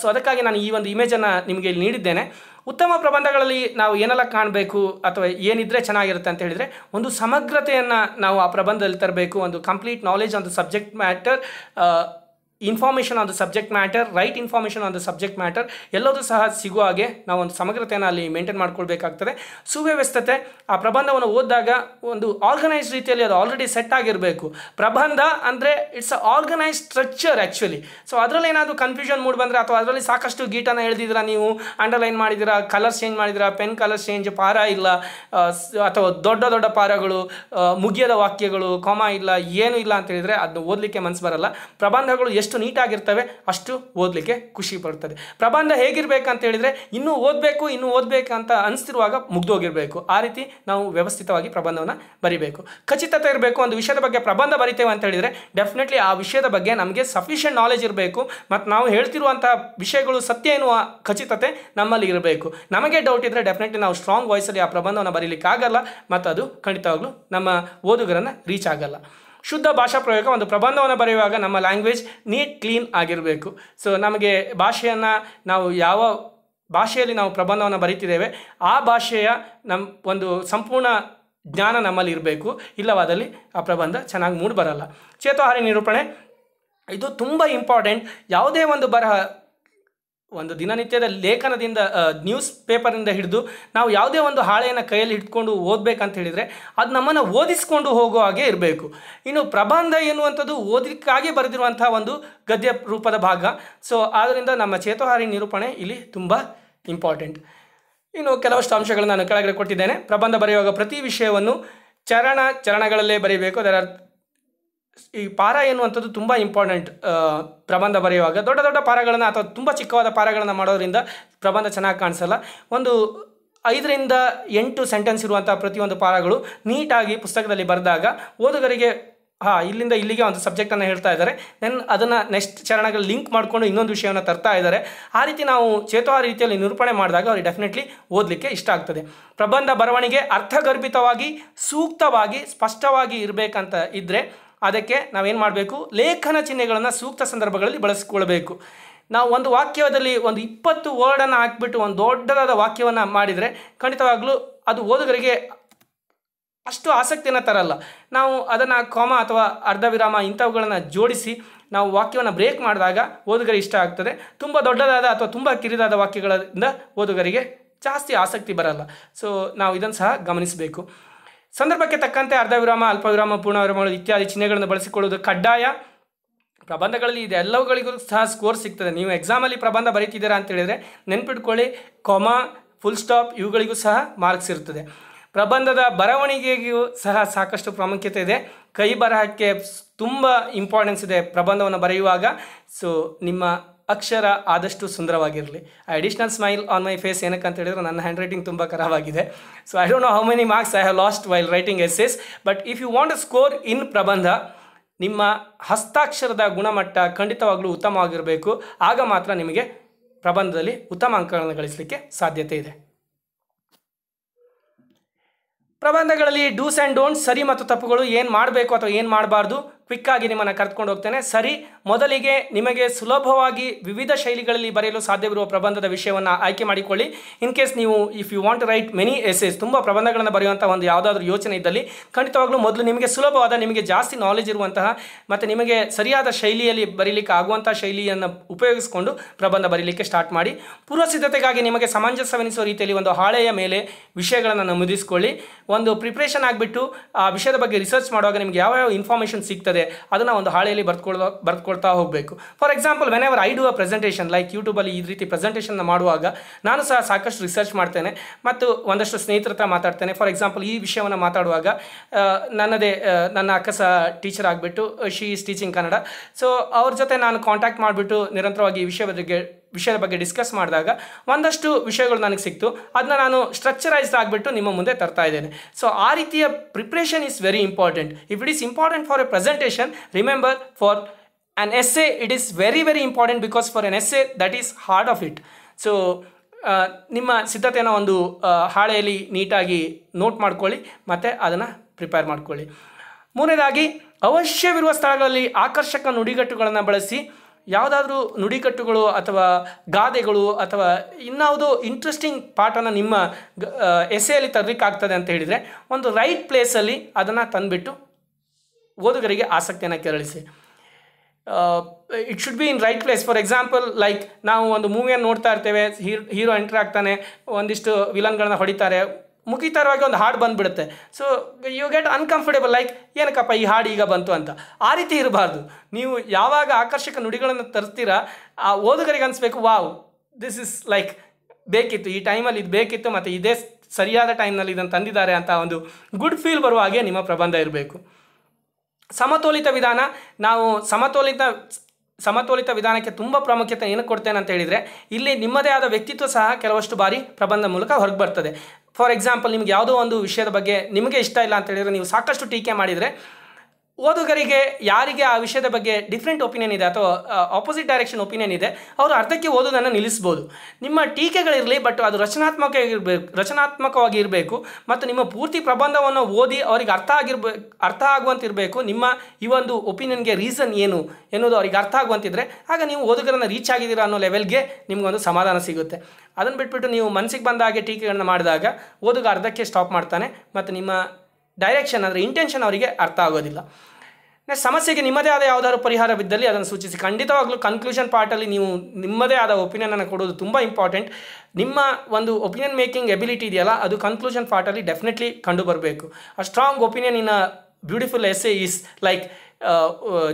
ಸೊ ಅದಕ್ಕಾಗಿ ನಾನು ಈ ಒಂದು ಇಮೇಜನ್ನು ನಿಮಗೆ ಇಲ್ಲಿ ನೀಡಿದ್ದೇನೆ. ಉತ್ತಮ ಪ್ರಬಂಧಗಳಲ್ಲಿ ನಾವು ಏನೆಲ್ಲ ಕಾಣಬೇಕು ಅಥವಾ ಏನಿದ್ರೆ ಚೆನ್ನಾಗಿರುತ್ತೆ ಅಂತ ಹೇಳಿದರೆ, ಒಂದು ಸಮಗ್ರತೆಯನ್ನು ನಾವು ಆ ಪ್ರಬಂಧದಲ್ಲಿ ತರಬೇಕು, ಒಂದು complete knowledge on the subject matter information on the subject matter right information on the subject matter ಎಲ್ಲದೂ ಸಹ ಸಿಗುವ ಹಾಗೆ ನಾವು ಒಂದು ಸಮಗ್ರತೆಯನ್ನು ಅಲ್ಲಿ ಮೇಂಟೈನ್ ಮಾಡ್ಕೊಳ್ಬೇಕಾಗ್ತದೆ. ಸುವ್ಯವಸ್ಥತೆ ಆ ಪ್ರಬಂಧವನ್ನು ಓದಿದಾಗ ಒಂದು ಆರ್ಗನೈಸ್ಡ್ ರೀತಿಯಲ್ಲಿ ಅದು ಆಲ್ರೆಡಿ ಸೆಟ್ ಆಗಿರಬೇಕು. ಪ್ರಬಂಧ ಅಂದರೆ it's a organized structure actually so ಅದರಲ್ಲಿ ಏನಾದರೂ ಕನ್ಫ್ಯೂಷನ್ ಮೂಡ್ ಬಂದರೆ ಅಥವಾ ಅದರಲ್ಲಿ ಸಾಕಷ್ಟು ಗೀಟನ್ನು ಎಳೆದಿದ್ದೀರಾ ನೀವು ಅಂಡರ್ಲೈನ್ ಮಾಡಿದ್ದೀರಾ ಕಲರ್ ಚೇಂಜ್ ಮಾಡಿದ್ದೀರಾ ಪೆನ್ ಕಲರ್ಸ್ ಚೇಂಜ್ ಪಾರ ಇಲ್ಲ ಅಥವಾ ದೊಡ್ಡ ದೊಡ್ಡ ಪಾರಗಳು ಮುಗಿಯದ ವಾಕ್ಯಗಳು ಕಾಮ ಇಲ್ಲ, ಏನೂ ಇಲ್ಲ ಅಂತ ಹೇಳಿದರೆ ಅದನ್ನ ಓದಲಿಕ್ಕೆ ಮನಸ್ಸು ಬರಲ್ಲ. ಪ್ರಬಂಧಗಳು ಎಷ್ಟು ನೀಟಾಗಿರ್ತವೆ ಅಷ್ಟು ಓದಲಿಕ್ಕೆ ಖುಷಿ ಪಡ್ತದೆ ಪ್ರಬಂಧ ಹೇಗಿರಬೇಕಂತ ಹೇಳಿದರೆ ಇನ್ನೂ ಓದಬೇಕು ಇನ್ನೂ ಓದಬೇಕು ಅಂತ ಅನಿಸ್ತಿರುವಾಗ ಮುಗ್ದೋಗಿರಬೇಕು. ಆ ರೀತಿ ನಾವು ವ್ಯವಸ್ಥಿತವಾಗಿ ಪ್ರಬಂಧವನ್ನು ಬರಿಬೇಕು. ಖಚಿತತೆ ಇರಬೇಕು, ಒಂದು ವಿಷಯದ ಬಗ್ಗೆ ಪ್ರಬಂಧ ಬರಿತೇವೆ ಅಂತ ಹೇಳಿದರೆ ಡೆಫಿನೆಟ್ಲಿ ಆ ವಿಷಯದ ಬಗ್ಗೆ ನಮಗೆ ಸಫಿಷಿಯಂಟ್ ನಾಲೆಜ್ ಇರಬೇಕು. ಮತ್ತು ನಾವು ಹೇಳ್ತಿರುವಂಥ ವಿಷಯಗಳು ಸತ್ಯ ಎನ್ನುವ ಖಚಿತತೆ ನಮ್ಮಲ್ಲಿ ಇರಬೇಕು. ನಮಗೆ ಡೌಟ್ ಇದ್ದರೆ ಡೆಫಿನೆಟ್ಲಿ ನಾವು ಸ್ಟ್ರಾಂಗ್ ವಾಯ್ಸಲ್ಲಿ ಆ ಪ್ರಬಂಧವನ್ನು ಬರೀಲಿಕ್ಕೆ ಆಗಲ್ಲ ಮತ್ತು ಅದು ಖಂಡಿತವಾಗ್ಲೂ ನಮ್ಮ ಓದುಗರನ್ನು ರೀಚ್ ಆಗಲ್ಲ. ಶುದ್ಧ ಭಾಷಾ ಪ್ರಯೋಗ ಒಂದು ಪ್ರಬಂಧವನ್ನು ಬರೆಯುವಾಗ ನಮ್ಮ ಲ್ಯಾಂಗ್ವೇಜ್ ನೀಟ್ ಕ್ಲೀನ್ ಆಗಿರಬೇಕು. ಸೊ ನಮಗೆ ಭಾಷೆಯನ್ನು ನಾವು ಯಾವ ಭಾಷೆಯಲ್ಲಿ ನಾವು ಪ್ರಬಂಧವನ್ನು ಬರೀತಿದ್ದೇವೆ, ಆ ಭಾಷೆಯ ನಮ್ಮ ಒಂದು ಸಂಪೂರ್ಣ ಜ್ಞಾನ ನಮ್ಮಲ್ಲಿ ಇರಬೇಕು. ಇಲ್ಲವಾದಲ್ಲಿ ಆ ಪ್ರಬಂಧ ಚೆನ್ನಾಗಿ ಮೂಡಿ ಬರಲ್ಲ. ಚೇತೋಹಾರಿ ನಿರೂಪಣೆ, ಇದು ತುಂಬ ಇಂಪಾರ್ಟೆಂಟ್ ಯಾವುದೇ ಒಂದು ಬರಹ ಒಂದು ದಿನನಿತ್ಯದ ಲೇಖನದಿಂದ ನ್ಯೂಸ್ ಪೇಪರಿಂದ ಹಿಡಿದು ನಾವು ಯಾವುದೇ ಒಂದು ಹಾಳೆಯನ್ನು ಕೈಯಲ್ಲಿ ಇಟ್ಕೊಂಡು ಓದಬೇಕಂತ ಹೇಳಿದರೆ ಅದು ನಮ್ಮನ್ನು ಓದಿಸ್ಕೊಂಡು ಹೋಗೋ ಹಾಗೆ ಇರಬೇಕು. ಇನ್ನು ಪ್ರಬಂಧ ಎನ್ನುವಂಥದ್ದು ಓದಲಿಕ್ಕಾಗಿ ಬರೆದಿರುವಂಥ ಒಂದು ಗದ್ಯ ರೂಪದ ಭಾಗ. ಸೊ ಆದ್ದರಿಂದ ನಮ್ಮ ಚೇತೋಹಾರಿ ನಿರೂಪಣೆ ಇಲ್ಲಿ ತುಂಬ ಇಂಪಾರ್ಟೆಂಟ್ ಇನ್ನು ಕೆಲವಷ್ಟು ಅಂಶಗಳನ್ನು ನಾನು ಕೆಳಗಡೆ ಕೊಟ್ಟಿದ್ದೇನೆ. ಪ್ರಬಂಧ ಬರೆಯುವಾಗ ಪ್ರತಿ ವಿಷಯವನ್ನು ಚರಣ ಚರಣಗಳಲ್ಲೇ ಬರೀಬೇಕು. ಅದರ ಈ ಪಾರ ಎನ್ನುವಂಥದ್ದು ತುಂಬ ಇಂಪಾರ್ಟೆಂಟ್ ಪ್ರಬಂಧ ಬರೆಯುವಾಗ. ದೊಡ್ಡ ದೊಡ್ಡ ಪಾರಗಳನ್ನು ಅಥವಾ ತುಂಬ ಚಿಕ್ಕವಾದ ಪಾರಗಳನ್ನು ಮಾಡೋದ್ರಿಂದ ಪ್ರಬಂಧ ಚೆನ್ನಾಗಿ ಕಾಣಿಸಲ್ಲ. ಒಂದು ಐದರಿಂದ ಎಂಟು ಸೆಂಟೆನ್ಸ್ ಇರುವಂಥ ಪ್ರತಿಯೊಂದು ಪಾರಗಳು ನೀಟಾಗಿ ಪುಸ್ತಕದಲ್ಲಿ ಬರೆದಾಗ ಓದುಗರಿಗೆ, ಹಾಂ, ಇಲ್ಲಿಂದ ಇಲ್ಲಿಗೆ ಒಂದು ಸಬ್ಜೆಕ್ಟನ್ನು ಹೇಳ್ತಾ ಇದ್ದಾರೆ. ದೆನ್ ಅದನ್ನು ನೆಕ್ಸ್ಟ್ ಚರಣಗಳು ಲಿಂಕ್ ಮಾಡಿಕೊಂಡು ಇನ್ನೊಂದು ವಿಷಯವನ್ನು ತರ್ತಾ ಇದ್ದಾರೆ. ಆ ರೀತಿ ನಾವು ಚೇತೋಹಾರ ರೀತಿಯಲ್ಲಿ ನಿರೂಪಣೆ ಮಾಡಿದಾಗ ಅವ್ರಿಗೆ ಡೆಫಿನೆಟ್ಲಿ ಓದಲಿಕ್ಕೆ ಇಷ್ಟ ಆಗ್ತದೆ. ಪ್ರಬಂಧ ಬರವಣಿಗೆ ಅರ್ಥಗರ್ಭಿತವಾಗಿ, ಸೂಕ್ತವಾಗಿ, ಸ್ಪಷ್ಟವಾಗಿ ಇರಬೇಕಂತ ಇದ್ದರೆ ಅದಕ್ಕೆ ನಾವೇನು ಮಾಡಬೇಕು? ಲೇಖನ ಚಿಹ್ನೆಗಳನ್ನು ಸೂಕ್ತ ಸಂದರ್ಭಗಳಲ್ಲಿ ಬಳಸಿಕೊಳ್ಬೇಕು ನಾವು ಒಂದು ವಾಕ್ಯದಲ್ಲಿ ಒಂದು ಇಪ್ಪತ್ತು ವರ್ಡನ್ನು ಹಾಕಿಬಿಟ್ಟು ಒಂದು ದೊಡ್ಡದಾದ ವಾಕ್ಯವನ್ನು ಮಾಡಿದರೆ ಖಂಡಿತವಾಗಲೂ ಅದು ಓದುಗರಿಗೆ ಅಷ್ಟು ಆಸಕ್ತಿಯನ್ನು ತರಲ್ಲ. ನಾವು ಅದನ್ನು ಕಾಮ ಅಥವಾ ಅರ್ಧ ವಿರಾಮ ಇಂಥವುಗಳನ್ನು ಜೋಡಿಸಿ ನಾವು ವಾಕ್ಯವನ್ನು ಬ್ರೇಕ್ ಮಾಡಿದಾಗ ಓದುಗರಿಗೆ ಇಷ್ಟ ಆಗ್ತದೆ. ತುಂಬ ದೊಡ್ಡದಾದ ಅಥವಾ ತುಂಬ ಕಿರಿದಾದ ವಾಕ್ಯಗಳಿಂದ ಓದುಗರಿಗೆ ಜಾಸ್ತಿ ಆಸಕ್ತಿ ಬರಲ್ಲ. ಸೊ ನಾವು ಇದನ್ನು ಸಹ ಗಮನಿಸಬೇಕು. ಸಂದರ್ಭಕ್ಕೆ ತಕ್ಕಂತೆ ಅರ್ಧ ವಿರಾಮ ಅಲ್ಪ ವಿರಾಮ ಪೂರ್ಣ ವಿರಾಮಗಳು ಇತ್ಯಾದಿ ಚಿಹ್ನೆಗಳನ್ನು ಬಳಸಿಕೊಳ್ಳುವುದು ಕಡ್ಡಾಯ. ಪ್ರಬಂಧಗಳಲ್ಲಿ ಇದೆಲ್ಲವುಗಳಿಗೂ ಸಹ ಸ್ಕೋರ್ ಸಿಗ್ತದೆ. ನೀವು ಎಕ್ಸಾಮಲ್ಲಿ ಪ್ರಬಂಧ ಬರೀತಿದ್ದೀರಾ ಅಂತ ಹೇಳಿದರೆ ನೆನ್ಪಿಟ್ಕೊಳ್ಳಿ ಕೊಮ ಫುಲ್ ಸ್ಟಾಪ್ ಇವುಗಳಿಗೂ ಸಹ ಮಾರ್ಕ್ಸ್ ಇರ್ತದೆ ಪ್ರಬಂಧದ ಬರವಣಿಗೆಗೂ ಸಹ ಸಾಕಷ್ಟು ಪ್ರಾಮುಖ್ಯತೆ ಇದೆ. ಕೈ ಬರಹಕ್ಕೆ ತುಂಬ ಇಂಪಾರ್ಟೆನ್ಸ್ ಇದೆ ಪ್ರಬಂಧವನ್ನು ಬರೆಯುವಾಗ. ಸೊ ನಿಮ್ಮ ಅಕ್ಷರ ಆದಷ್ಟು ಸುಂದರವಾಗಿರಲಿ. Additional smile on my face ಏನಕ್ಕೆ ಅಂತ ಹೇಳಿದ್ರೆ ನನ್ನ ಹ್ಯಾಂಡ್ ರೈಟಿಂಗ್ ತುಂಬ ಖರಾಬಾಗಿದೆ. So I don't know how many marks I have lost while writing essays but if you want a score in ಪ್ರಬಂಧ ನಿಮ್ಮ ಹಸ್ತಾಕ್ಷರದ ಗುಣಮಟ್ಟ ಖಂಡಿತವಾಗಲೂ ಉತ್ತಮವಾಗಿರಬೇಕು. ಆಗ ಮಾತ್ರ ನಿಮಗೆ ಪ್ರಬಂಧದಲ್ಲಿ ಉತ್ತಮ ಅಂಕಗಳನ್ನು ಗಳಿಸಲಿಕ್ಕೆ ಸಾಧ್ಯತೆ ಇದೆ. ಪ್ರಬಂಧಗಳಲ್ಲಿ ಡೂಸ್ ಆ್ಯಂಡ್ ಡೋಂಟ್ಸ್ ಸರಿ ಮತ್ತು ತಪ್ಪುಗಳು ಏನು ಮಾಡಬೇಕು ಅಥವಾ ಏನು ಮಾಡಬಾರ್ದು? ಕ್ವಿಕ್ಕಾಗಿ ನಿಮ್ಮನ್ನು ಕರೆದುಕೊಂಡು ಹೋಗ್ತೇನೆ. ಸರಿ, ಮೊದಲಿಗೆ ನಿಮಗೆ ಸುಲಭವಾಗಿ ವಿವಿಧ ಶೈಲಿಗಳಲ್ಲಿ ಬರೆಯಲು ಸಾಧ್ಯವಿರುವ ಪ್ರಬಂಧದ ವಿಷಯವನ್ನು ಆಯ್ಕೆ ಮಾಡಿಕೊಳ್ಳಿ. ಇನ್ ಕೇಸ್ ನೀವು if you want write many essays ತುಂಬ ಪ್ರಬಂಧಗಳನ್ನು ಬರೆಯುವಂಥ ಒಂದು ಯಾವುದಾದ್ರೂ ಯೋಚನೆ ಇದ್ದಲ್ಲಿ, ಖಂಡಿತವಾಗ್ಲೂ ಮೊದಲು ನಿಮಗೆ ಸುಲಭವಾದ, ನಿಮಗೆ ಜಾಸ್ತಿ ನಾಲೆಜ್ ಇರುವಂತಹ, ಮತ್ತು ನಿಮಗೆ ಸರಿಯಾದ ಶೈಲಿಯಲ್ಲಿ ಬರೀಲಿಕ್ಕೆ ಆಗುವಂಥ ಶೈಲಿಯನ್ನು ಉಪಯೋಗಿಸಿಕೊಂಡು ಪ್ರಬಂಧ ಬರೀಲಿಕ್ಕೆ ಸ್ಟಾರ್ಟ್ ಮಾಡಿ. ಪೂರ್ವ ಸಿದ್ಧತೆಗಾಗಿ ನಿಮಗೆ ಸಮಂಜಸವೆನಿಸುವ ರೀತಿಯಲ್ಲಿ ಒಂದು ಹಾಳೆಯ ಮೇಲೆ ವಿಷಯಗಳನ್ನು ನಮೂದಿಸ್ಕೊಳ್ಳಿ. ಒಂದು ಪ್ರಿಪ್ರೇಷನ್ ಆಗಿಬಿಟ್ಟು, ಆ ವಿಷಯದ ಬಗ್ಗೆ ರಿಸರ್ಚ್ ಮಾಡುವಾಗ ನಿಮಗೆ ಯಾವ ಯಾವ ಇನ್ಫಾರ್ಮೇಷನ್ ಸಿಗ್ತದೆ ಅದನ್ನು ಒಂದು ಹಾಳೆಯಲ್ಲಿ ಬರ್ತ್ಕೊಳ್ಳೋ ಬರ್ತ್ಕೊಳ್ತಾ ಹೋಗಬೇಕು. For example whenever I do a presentation like ಯೂಟ್ಯೂಬಲ್ಲಿ ಈ ರೀತಿ ಪ್ರೆಸೆಂಟೇಷನ್ ಮಾಡುವಾಗ ನಾನು ಸಹ ಸಾಕಷ್ಟು ರಿಸರ್ಚ್ ಮಾಡ್ತೇನೆ ಮತ್ತು ಒಂದಷ್ಟು ಸ್ನೇಹಿತರ ಹತ್ರ ಮಾತಾಡ್ತೇನೆ. ಫಾರ್ ಎಕ್ಸಾಂಪಲ್ ಈ ವಿಷಯವನ್ನು ಮಾತಾಡುವಾಗ ನನ್ನದೇ ನನ್ನ ಅಕ್ಕ ಸಹ ಟೀಚರ್ ಆಗಿಬಿಟ್ಟು she is teaching Kannada so ಅವ್ರ ಜೊತೆ ನಾನು ಕಾಂಟ್ಯಾಕ್ಟ್ ಮಾಡಿಬಿಟ್ಟು ನಿರಂತರವಾಗಿ ಈ ವಿಷಯ ಬಗ್ಗೆ ವಿಷಯದ ಬಗ್ಗೆ ಡಿಸ್ಕಸ್ ಮಾಡಿದಾಗ ಒಂದಷ್ಟು ವಿಷಯಗಳು ನನಗೆ ಸಿಕ್ತು. ಅದನ್ನ ನಾನು ಸ್ಟ್ರಕ್ಚರೈಸ್ ಆಗಿಬಿಟ್ಟು ನಿಮ್ಮ ಮುಂದೆ ತರ್ತಾ ಇದ್ದೇನೆ. ಸೊ ಆ ರೀತಿಯ preparation is very important if it is important for a presentation remember for an essay it is very very important because for an essay that is hard of it so ನಿಮ್ಮ ಸಿದ್ಧತೆಯನ್ನು ಒಂದು ಹಾಳೆಯಲ್ಲಿ ನೀಟಾಗಿ note ಮಾಡ್ಕೊಳ್ಳಿ, ಮತ್ತು ಅದನ್ನು prepare ಮಾಡ್ಕೊಳ್ಳಿ. ಮೂರನೇದಾಗಿ, ಅವಶ್ಯವಿರುವ ಸ್ಥಳಗಳಲ್ಲಿ ಆಕರ್ಷಕ ನುಡಿಗಟ್ಟುಗಳನ್ನು ಬಳಸಿ ಯಾವುದಾದ್ರೂ ನುಡಿಕಟ್ಟುಗಳು ಅಥವಾ ಗಾದೆಗಳು ಅಥವಾ ಇನ್ನಾವುದೋ ಇಂಟ್ರೆಸ್ಟಿಂಗ್ ಪಾಠನ ನಿಮ್ಮ ಎಸೆಯಲ್ಲಿ ತರಲಿಕ್ಕಾಗ್ತದೆ ಅಂತ ಹೇಳಿದರೆ ಒಂದು ರೈಟ್ ಪ್ಲೇಸಲ್ಲಿ ಅದನ್ನು ತಂದುಬಿಟ್ಟು ಓದುಗರಿಗೆ ಆಸಕ್ತಿಯನ್ನು ಕೆರಳಿಸಿ. It should be in right place for example like ನಾವು ಒಂದು ಮೂವಿಯನ್ನು ನೋಡ್ತಾ ಇರ್ತೇವೆ ಹೀರೋ ಹೀರೋ ಎಂಟ್ರ್ ಆಗ್ತಾನೆ, ಒಂದಿಷ್ಟು ವಿಲನ್ಗಳನ್ನ ಹೊಡಿತಾರೆ ಮುಖಿತರವಾಗಿ ಒಂದು ಹಾಡು ಬಂದುಬಿಡುತ್ತೆ. So you get uncomfortable like ಏನಕ್ಕಪ್ಪ ಈ ಹಾಡು ಈಗ ಬಂತು ಅಂತ. ಆ ರೀತಿ ಇರಬಾರ್ದು. ನೀವು ಯಾವಾಗ ಆಕರ್ಷಕ ನುಡಿಗಳನ್ನು ತರ್ತೀರಾ ಆ ಓದುಗರಿಗೆ ಅನಿಸ್ಬೇಕು, ವಾವ್ ದಿಸ್ ಇಸ್ ಲೈಕ್ ಬೇಕಿತ್ತು, ಈ ಟೈಮಲ್ಲಿ ಇದು ಬೇಕಿತ್ತು, ಮತ್ತು ಇದೇ ಸರಿಯಾದ ಟೈಮ್ನಲ್ಲಿ ಇದನ್ನು ತಂದಿದ್ದಾರೆ ಅಂತ ಒಂದು ಗುಡ್ ಫೀಲ್ ಬರುವ ಹಾಗೆ ನಿಮ್ಮ ಪ್ರಬಂಧ ಇರಬೇಕು. ಸಮತೋಲಿತ ವಿಧಾನ, ನಾವು ಸಮತೋಲಿತ ಸಮತೋಲಿತ ವಿಧಾನಕ್ಕೆ ತುಂಬ ಪ್ರಾಮುಖ್ಯತೆ ಏನಕ್ಕೆ ಕೊಡ್ತೇನೆ ಅಂತ ಹೇಳಿದರೆ, ಇಲ್ಲಿ ನಿಮ್ಮದೇ ಆದ ವ್ಯಕ್ತಿತ್ವ ಸಹ ಕೆಲವಷ್ಟು ಬಾರಿ ಪ್ರಬಂಧ ಮೂಲಕ ಹೊರಗೆ ಬರ್ತದೆ. ಫಾರ್ ಎಕ್ಸಾಂಪಲ್ ನಿಮ್ಗೆ ಯಾವುದೋ ಒಂದು ವಿಷಯದ ಬಗ್ಗೆ ನಿಮಗೆ ಇಷ್ಟ ಇಲ್ಲ ಅಂತ ಹೇಳಿದರೆ ನೀವು ಸಾಕಷ್ಟು ಟೀಕೆ ಮಾಡಿದರೆ ಓದುಗರಿಗೆ ಯಾರಿಗೆ ಆ ವಿಷಯದ ಬಗ್ಗೆ ಡಿಫ್ರೆಂಟ್ ಒಪಿನಿಯನ್ ಇದೆ ಅಥವಾ ಆಪೋಸಿಟ್ ಡೈರೆಕ್ಷನ್ ಒಪಿನಿಯನ್ ಇದೆ, ಅವರು ಅರ್ಧಕ್ಕೆ ಓದೋದನ್ನು ನಿಲ್ಲಿಸ್ಬೋದು. ನಿಮ್ಮ ಟೀಕೆಗಳಿರಲಿ ಬಟ್ ಅದು ರಚನಾತ್ಮಕ ಇರಬೇಕು ರಚನಾತ್ಮಕವಾಗಿ ಇರಬೇಕು ಮತ್ತು ನಿಮ್ಮ ಪೂರ್ತಿ ಪ್ರಬಂಧವನ್ನು ಓದಿ ಅವರಿಗೆ ಅರ್ಥ ಆಗಿರ್ಬೇಕು ಅರ್ಥ ಆಗುವಂತಿರಬೇಕು, ನಿಮ್ಮ ಈ ಒಂದು ಒಪಿನಿಯನ್ಗೆ ರೀಸನ್ ಏನು ಎನ್ನುವುದು ಅವರಿಗೆ ಅರ್ಥ ಆಗುವಂತಿದ್ರೆ, ಆಗ ನೀವು ಓದುಗರನ್ನು ರೀಚ್ ಆಗಿದ್ದೀರಾ ಅನ್ನೋ ಲೆವೆಲ್ಗೆ ನಿಮಗೊಂದು ಸಮಾಧಾನ ಸಿಗುತ್ತೆ. ಅದನ್ನು ಬಿಟ್ಬಿಟ್ಟು ನೀವು ಮನಸ್ಸಿಗೆ ಬಂದ ಹಾಗೆ ಟೀಕೆಗಳನ್ನು ಮಾಡಿದಾಗ, ಓದುಗ ಅರ್ಧಕ್ಕೆ ಸ್ಟಾಪ್ ಮಾಡ್ತಾನೆ, ಮತ್ತು ನಿಮ್ಮ ಡೈರೆಕ್ಷನ್ ಅಂದರೆ ಇಂಟೆನ್ಷನ್ ಅವರಿಗೆ ಅರ್ಥ ಆಗೋದಿಲ್ಲ. ಸಮಸ್ಯೆಗೆ ನಿಮ್ಮದೇ ಆದ ಯಾವುದಾದ್ರು ಪರಿಹಾರವಿದ್ದಲ್ಲಿ ಅದನ್ನು ಸೂಚಿಸಿ. ಖಂಡಿತವಾಗ್ಲೂ ಕನ್ಕ್ಲೂಷನ್ ಪಾರ್ಟಲ್ಲಿ ನೀವು ನಿಮ್ಮದೇ ಆದ ಒಪಿನಿಯನನ್ನು ಕೊಡೋದು ತುಂಬ ಇಂಪಾರ್ಟೆಂಟ್ ನಿಮ್ಮ ಒಂದು ಒಪಿನಿಯನ್ ಮೇಕಿಂಗ್ ಎಬಿಲಿಟಿ ಇದೆಯಲ್ಲ, ಅದು ಕನ್ಕ್ಲೂಷನ್ ಪಾರ್ಟಲ್ಲಿ ಡೆಫಿನೆಟ್ಲಿ ಕಂಡು ಬರಬೇಕು. ಆ strong opinion in a beautiful essay is like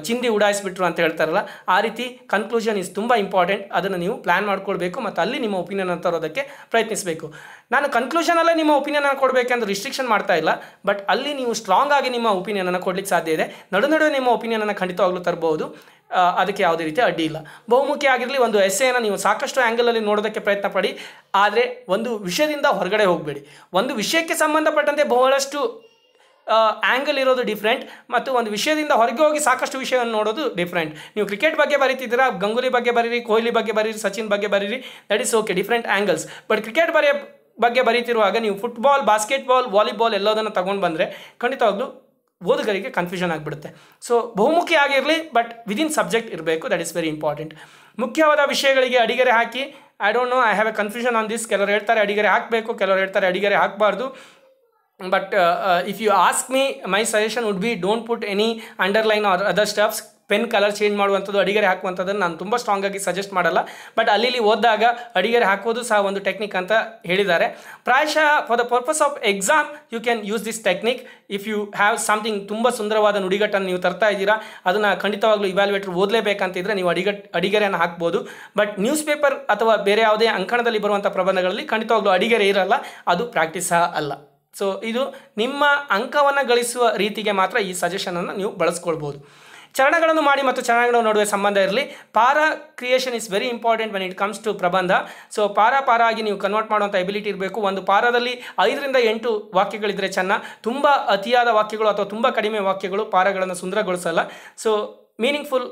ಚಿಂದಿ ಉಡಾಯಿಸ್ಬಿಟ್ರು ಅಂತ ಹೇಳ್ತಾರಲ್ಲ, ಆ ರೀತಿ ಕನ್ಕ್ಲೂಷನ್ ಇಸ್ ತುಂಬ ಇಂಪಾರ್ಟೆಂಟ್ ಅದನ್ನು ನೀವು ಪ್ಲ್ಯಾನ್ ಮಾಡ್ಕೊಳ್ಬೇಕು ಮತ್ತು ಅಲ್ಲಿ ನಿಮ್ಮ ಒಪಿನಿಯನ್ ತರೋದಕ್ಕೆ ಪ್ರಯತ್ನಿಸಬೇಕು. ನಾನು ಕನ್ಕ್ಲೂಷನಲ್ಲೇ ನಿಮ್ಮ ಒಪಿನಿಯನ್ ಕೊಡಬೇಕಂದ್ರೆ ರಿಸ್ಟ್ರಿಕ್ಷನ್ ಮಾಡ್ತಾ ಇಲ್ಲ ಬಟ್ ಅಲ್ಲಿ ನೀವು ಸ್ಟ್ರಾಂಗ್ ಆಗಿ ನಿಮ್ಮ ಒಪಿನಿಯನನ್ನು ಕೊಡ್ಲಿಕ್ಕೆ ಸಾಧ್ಯ ಇದೆ. ನಡು ನಡುವೆ ನಿಮ್ಮ ಒಪಿನಿಯನನ್ನು ಖಂಡಿತವಾಗ್ಲೂ ತರಬಹುದು ಅದಕ್ಕೆ ಯಾವುದೇ ರೀತಿ ಅಡ್ಡಿ ಇಲ್ಲ. ಬಹುಮುಖಿ ಆಗಿರಲಿ, ಒಂದು ಎಸ್ಸೆಯನ್ನು ನೀವು ಸಾಕಷ್ಟು ಆ್ಯಂಗಲಲ್ಲಿ ನೋಡೋದಕ್ಕೆ ಪ್ರಯತ್ನ ಪಡಿ. ಆದರೆ ಒಂದು ವಿಷಯದಿಂದ ಹೊರಗಡೆ ಹೋಗಬೇಡಿ. ಒಂದು ವಿಷಯಕ್ಕೆ ಸಂಬಂಧಪಟ್ಟಂತೆ ಬಹಳಷ್ಟು ಆ್ಯಂಗಲ್ ಇರೋದು ಡಿಫ್ರೆಂಟ್ ಮತ್ತು ಒಂದು ವಿಷಯದಿಂದ ಹೊರಗೆ ಹೋಗಿ ಸಾಕಷ್ಟು ವಿಷಯವನ್ನು ನೋಡೋದು ಡಿಫ್ರೆಂಟ್ ನೀವು ಕ್ರಿಕೆಟ್ ಬಗ್ಗೆ ಬರೀತಿದ್ದೀರಾ, ಗಂಗೂಲಿ ಬಗ್ಗೆ ಬರೀರಿ, ಕೊಹ್ಲಿ ಬಗ್ಗೆ ಬರೀರಿ, ಸಚಿನ್ ಬಗ್ಗೆ ಬರೀರಿ that is okay different angles but cricket ಬರೆಯ ಬಗ್ಗೆ ಬರೀತಿರುವಾಗ ನೀವು ಫುಟ್ಬಾಲ್ ಬಾಸ್ಕೆಟ್ಬಾಲ್ ವಾಲಿಬಾಲ್ ಎಲ್ಲದನ್ನು ತಗೊಂಡು ಬಂದರೆ ಖಂಡಿತವಾಗ್ಲೂ ಓದುಗರಿಗೆ ಕನ್ಫ್ಯೂಷನ್ ಆಗಿಬಿಡುತ್ತೆ. ಸೊ ಬಹುಮುಖಿ ಆಗಿರಲಿ ಬಟ್ ವಿದಿನ್ ಸಬ್ಜೆಕ್ಟ್ ಇರಬೇಕು ದಟ್ ಇಸ್ ವೆರಿ ಇಂಪಾರ್ಟೆಂಟ್ ಮುಖ್ಯವಾದ ವಿಷಯಗಳಿಗೆ ಅಡಿಗೆರೆ ಹಾಕಿ I don't know I have a confusion on this ಕೆಲವರು ಹೇಳ್ತಾರೆ ಅಡಿಗೆರೆ ಹಾಕಬೇಕು, ಕೆಲವರು ಹೇಳ್ತಾರೆ ಅಡಿಗೆರೆ ಹಾಕಬಾರ್ದು. But if you ask me my suggestion would be don't put any underline or other stuffs pen colour change ಮಾಡುವಂಥದ್ದು, ಅಡಿಗೆರೆ ಹಾಕುವಂಥದ್ದನ್ನು ನಾನು ತುಂಬ ಸ್ಟ್ರಾಂಗಾಗಿ ಸಜೆಸ್ಟ್ ಮಾಡಲ್ಲ. ಬಟ್ ಅಲ್ಲಿ ಓದಿದಾಗ ಅಡಿಗೆರೆ ಹಾಕೋದು ಸಹ ಒಂದು ಟೆಕ್ನಿಕ್ ಅಂತ ಹೇಳಿದ್ದಾರೆ. ಪ್ರಾಯಶಃ for the purpose of exam you can use this technique if you have something ತುಂಬ ಸುಂದರವಾದ ನುಡಿಗಟ್ಟನ್ನು ನೀವು ತರ್ತಾ ಇದ್ದೀರಾ, ಅದನ್ನು ಖಂಡಿತವಾಗ್ಲೂ ಇವ್ಯಾಲ್ಯೂಯೇಟರ್ ಓದಲೇಬೇಕಂತಿದ್ರೆ ನೀವು ಅಡಿಗಟ್ ಅಡಿಗೆರೆಯನ್ನು ಹಾಕ್ಬೋದು. ಬಟ್ ನ್ಯೂಸ್ ಪೇಪರ್ ಅಥವಾ ಬೇರೆ ಯಾವುದೇ ಅಂಕಣದಲ್ಲಿ ಬರುವಂಥ ಪ್ರಬಂಧಗಳಲ್ಲಿ ಖಂಡಿತವಾಗ್ಲೂ ಅಡಿಗೆರೆ ಇರಲ್ಲ. ಅದು ಪ್ರಾಕ್ಟೀಸ್ ಸಹ ಅಲ್ಲ. ಸೊ ಇದು ನಿಮ್ಮ ಅಂಕವನ್ನು ಗಳಿಸುವ ರೀತಿಗೆ ಮಾತ್ರ ಈ ಸಜೆಷನನ್ನು ನೀವು ಬಳಸ್ಕೊಳ್ಬೋದು. ಚರಣಗಳನ್ನು ಮಾಡಿ ಮತ್ತು ಚರಣಗಳ ನಡುವೆ ಸಂಬಂಧ ಇರಲಿ. Para creation is very important when it comes to ಪ್ರಬಂಧ. ಸೊ ಪಾರ ಪಾರ ಆಗಿ ನೀವು ಕನ್ವರ್ಟ್ ಮಾಡುವಂಥ ಎಬಿಲಿಟಿ ಇರಬೇಕು. ಒಂದು ಪಾರದಲ್ಲಿ ಐದರಿಂದ ಎಂಟು ವಾಕ್ಯಗಳಿದ್ದರೆ ಚೆನ್ನ. ತುಂಬ ಅತಿಯಾದ ವಾಕ್ಯಗಳು ಅಥವಾ ತುಂಬ ಕಡಿಮೆ ವಾಕ್ಯಗಳು, ಪಾರಗಳನ್ನು ಸುಂದರಗೊಳಿಸಲ್ಲ. ಸೊ ಮೀನಿಂಗ್ಫುಲ್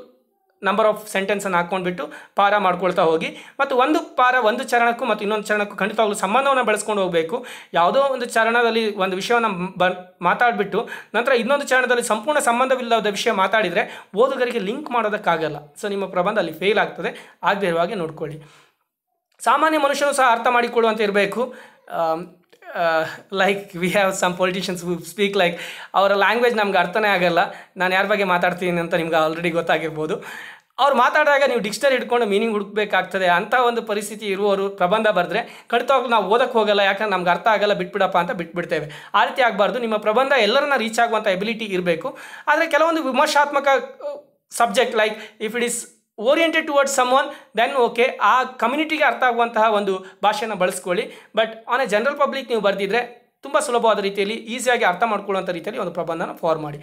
ನಂಬರ್ ಆಫ್ ಸೆಂಟೆನ್ಸನ್ನು ಹಾಕ್ಕೊಂಡ್ಬಿಟ್ಟು ಪಾರ ಮಾಡ್ಕೊಳ್ತಾ ಹೋಗಿ. ಮತ್ತು ಒಂದು ಪಾರ ಒಂದು ಚರಣಕ್ಕೂ ಮತ್ತು ಇನ್ನೊಂದು ಚರಣಕ್ಕೂ ಖಂಡಿತವಾಗ್ಲೂ ಸಂಬಂಧವನ್ನು ಬೆಳೆಸ್ಕೊಂಡು ಹೋಗಬೇಕು. ಯಾವುದೋ ಒಂದು ಚರಣದಲ್ಲಿ ಒಂದು ವಿಷಯವನ್ನು ಬ, ಮಾತಾಡಿಬಿಟ್ಟು ನಂತರ ಇನ್ನೊಂದು ಚರಣದಲ್ಲಿ ಸಂಪೂರ್ಣ ಸಂಬಂಧವಿಲ್ಲದ ವಿಷಯ ಮಾತಾಡಿದರೆ ಓದುಗರಿಗೆ ಲಿಂಕ್ ಮಾಡೋದಕ್ಕಾಗಲ್ಲ. ಸೊ, ನಿಮ್ಮ ಪ್ರಬಂಧ ಅಲ್ಲಿ ಫೇಲ್ ಆಗ್ತದೆ. ಆಗದೇ ನೋಡ್ಕೊಳ್ಳಿ. ಸಾಮಾನ್ಯ ಮನುಷ್ಯನು ಸಹ ಅರ್ಥ ಮಾಡಿಕೊಳ್ಳುವಂತ ಇರಬೇಕು. Like we have some politicians speak like ಅವರ ಲ್ಯಾಂಗ್ವೇಜ್ ನಮ್ಗೆ ಅರ್ಥನೇ ಆಗಲ್ಲ. ನಾನು ಯಾರ ಬಗ್ಗೆ ಮಾತಾಡ್ತೀನಿ ಅಂತ ನಿಮ್ಗೆ ಆಲ್ರೆಡಿ ಗೊತ್ತಾಗಿರ್ಬೋದು. ಅವ್ರು ಮಾತಾಡಿದಾಗ ನೀವು ಡಿಕ್ಷನರಿ ಹಿಡ್ಕೊಂಡು ಮೀನಿಂಗ್ ಹುಡುಕ್ಬೇಕಾಗ್ತದೆ ಅಂಥ ಒಂದು ಪರಿಸ್ಥಿತಿ ಇರುವವರು ಪ್ರಬಂಧ ಬರೆದ್ರೆ ಖಂಡಿತವಾಗ್ಲೂ ನಾವು ಓದಕ್ಕೆ ಹೋಗಲ್ಲ, ಯಾಕಂದ್ರೆ ನಮ್ಗೆ ಅರ್ಥ ಆಗಲ್ಲ, ಬಿಟ್ಬಿಡಪ್ಪ ಅಂತ ಬಿಟ್ಬಿಡ್ತೇವೆ. ಆ ರೀತಿ ಆಗಬಾರ್ದು. ನಿಮ್ಮ ಪ್ರಬಂಧ ಎಲ್ಲರನ್ನ ರೀಚ್ ಆಗುವಂಥ ಎಬಿಲಿಟಿ ಇರಬೇಕು. ಆದರೆ ಕೆಲವೊಂದು ವಿಮರ್ಶಾತ್ಮಕ subject like if it is oriented towards someone then okay ಆ ಕಮ್ಯುನಿಟಿಗೆ ಅರ್ಥ ಆಗುವಂತಹ ಒಂದು ಭಾಷೆನ ಬಳಸ್ಕೊಳ್ಳಿ. But on a general public ನೀವು ಬರೆದಿದ್ರೆ ತುಂಬ ಸುಲಭವಾದ ರೀತಿಯಲ್ಲಿ ಈಸಿಯಾಗಿ ಅರ್ಥ ಮಾಡ್ಕೊಳ್ಳುವಂಥ ರೀತಿಯಲ್ಲಿ ಒಂದು ಪ್ರಬಂಧನ ಫಾರ್ ಮಾಡಿ.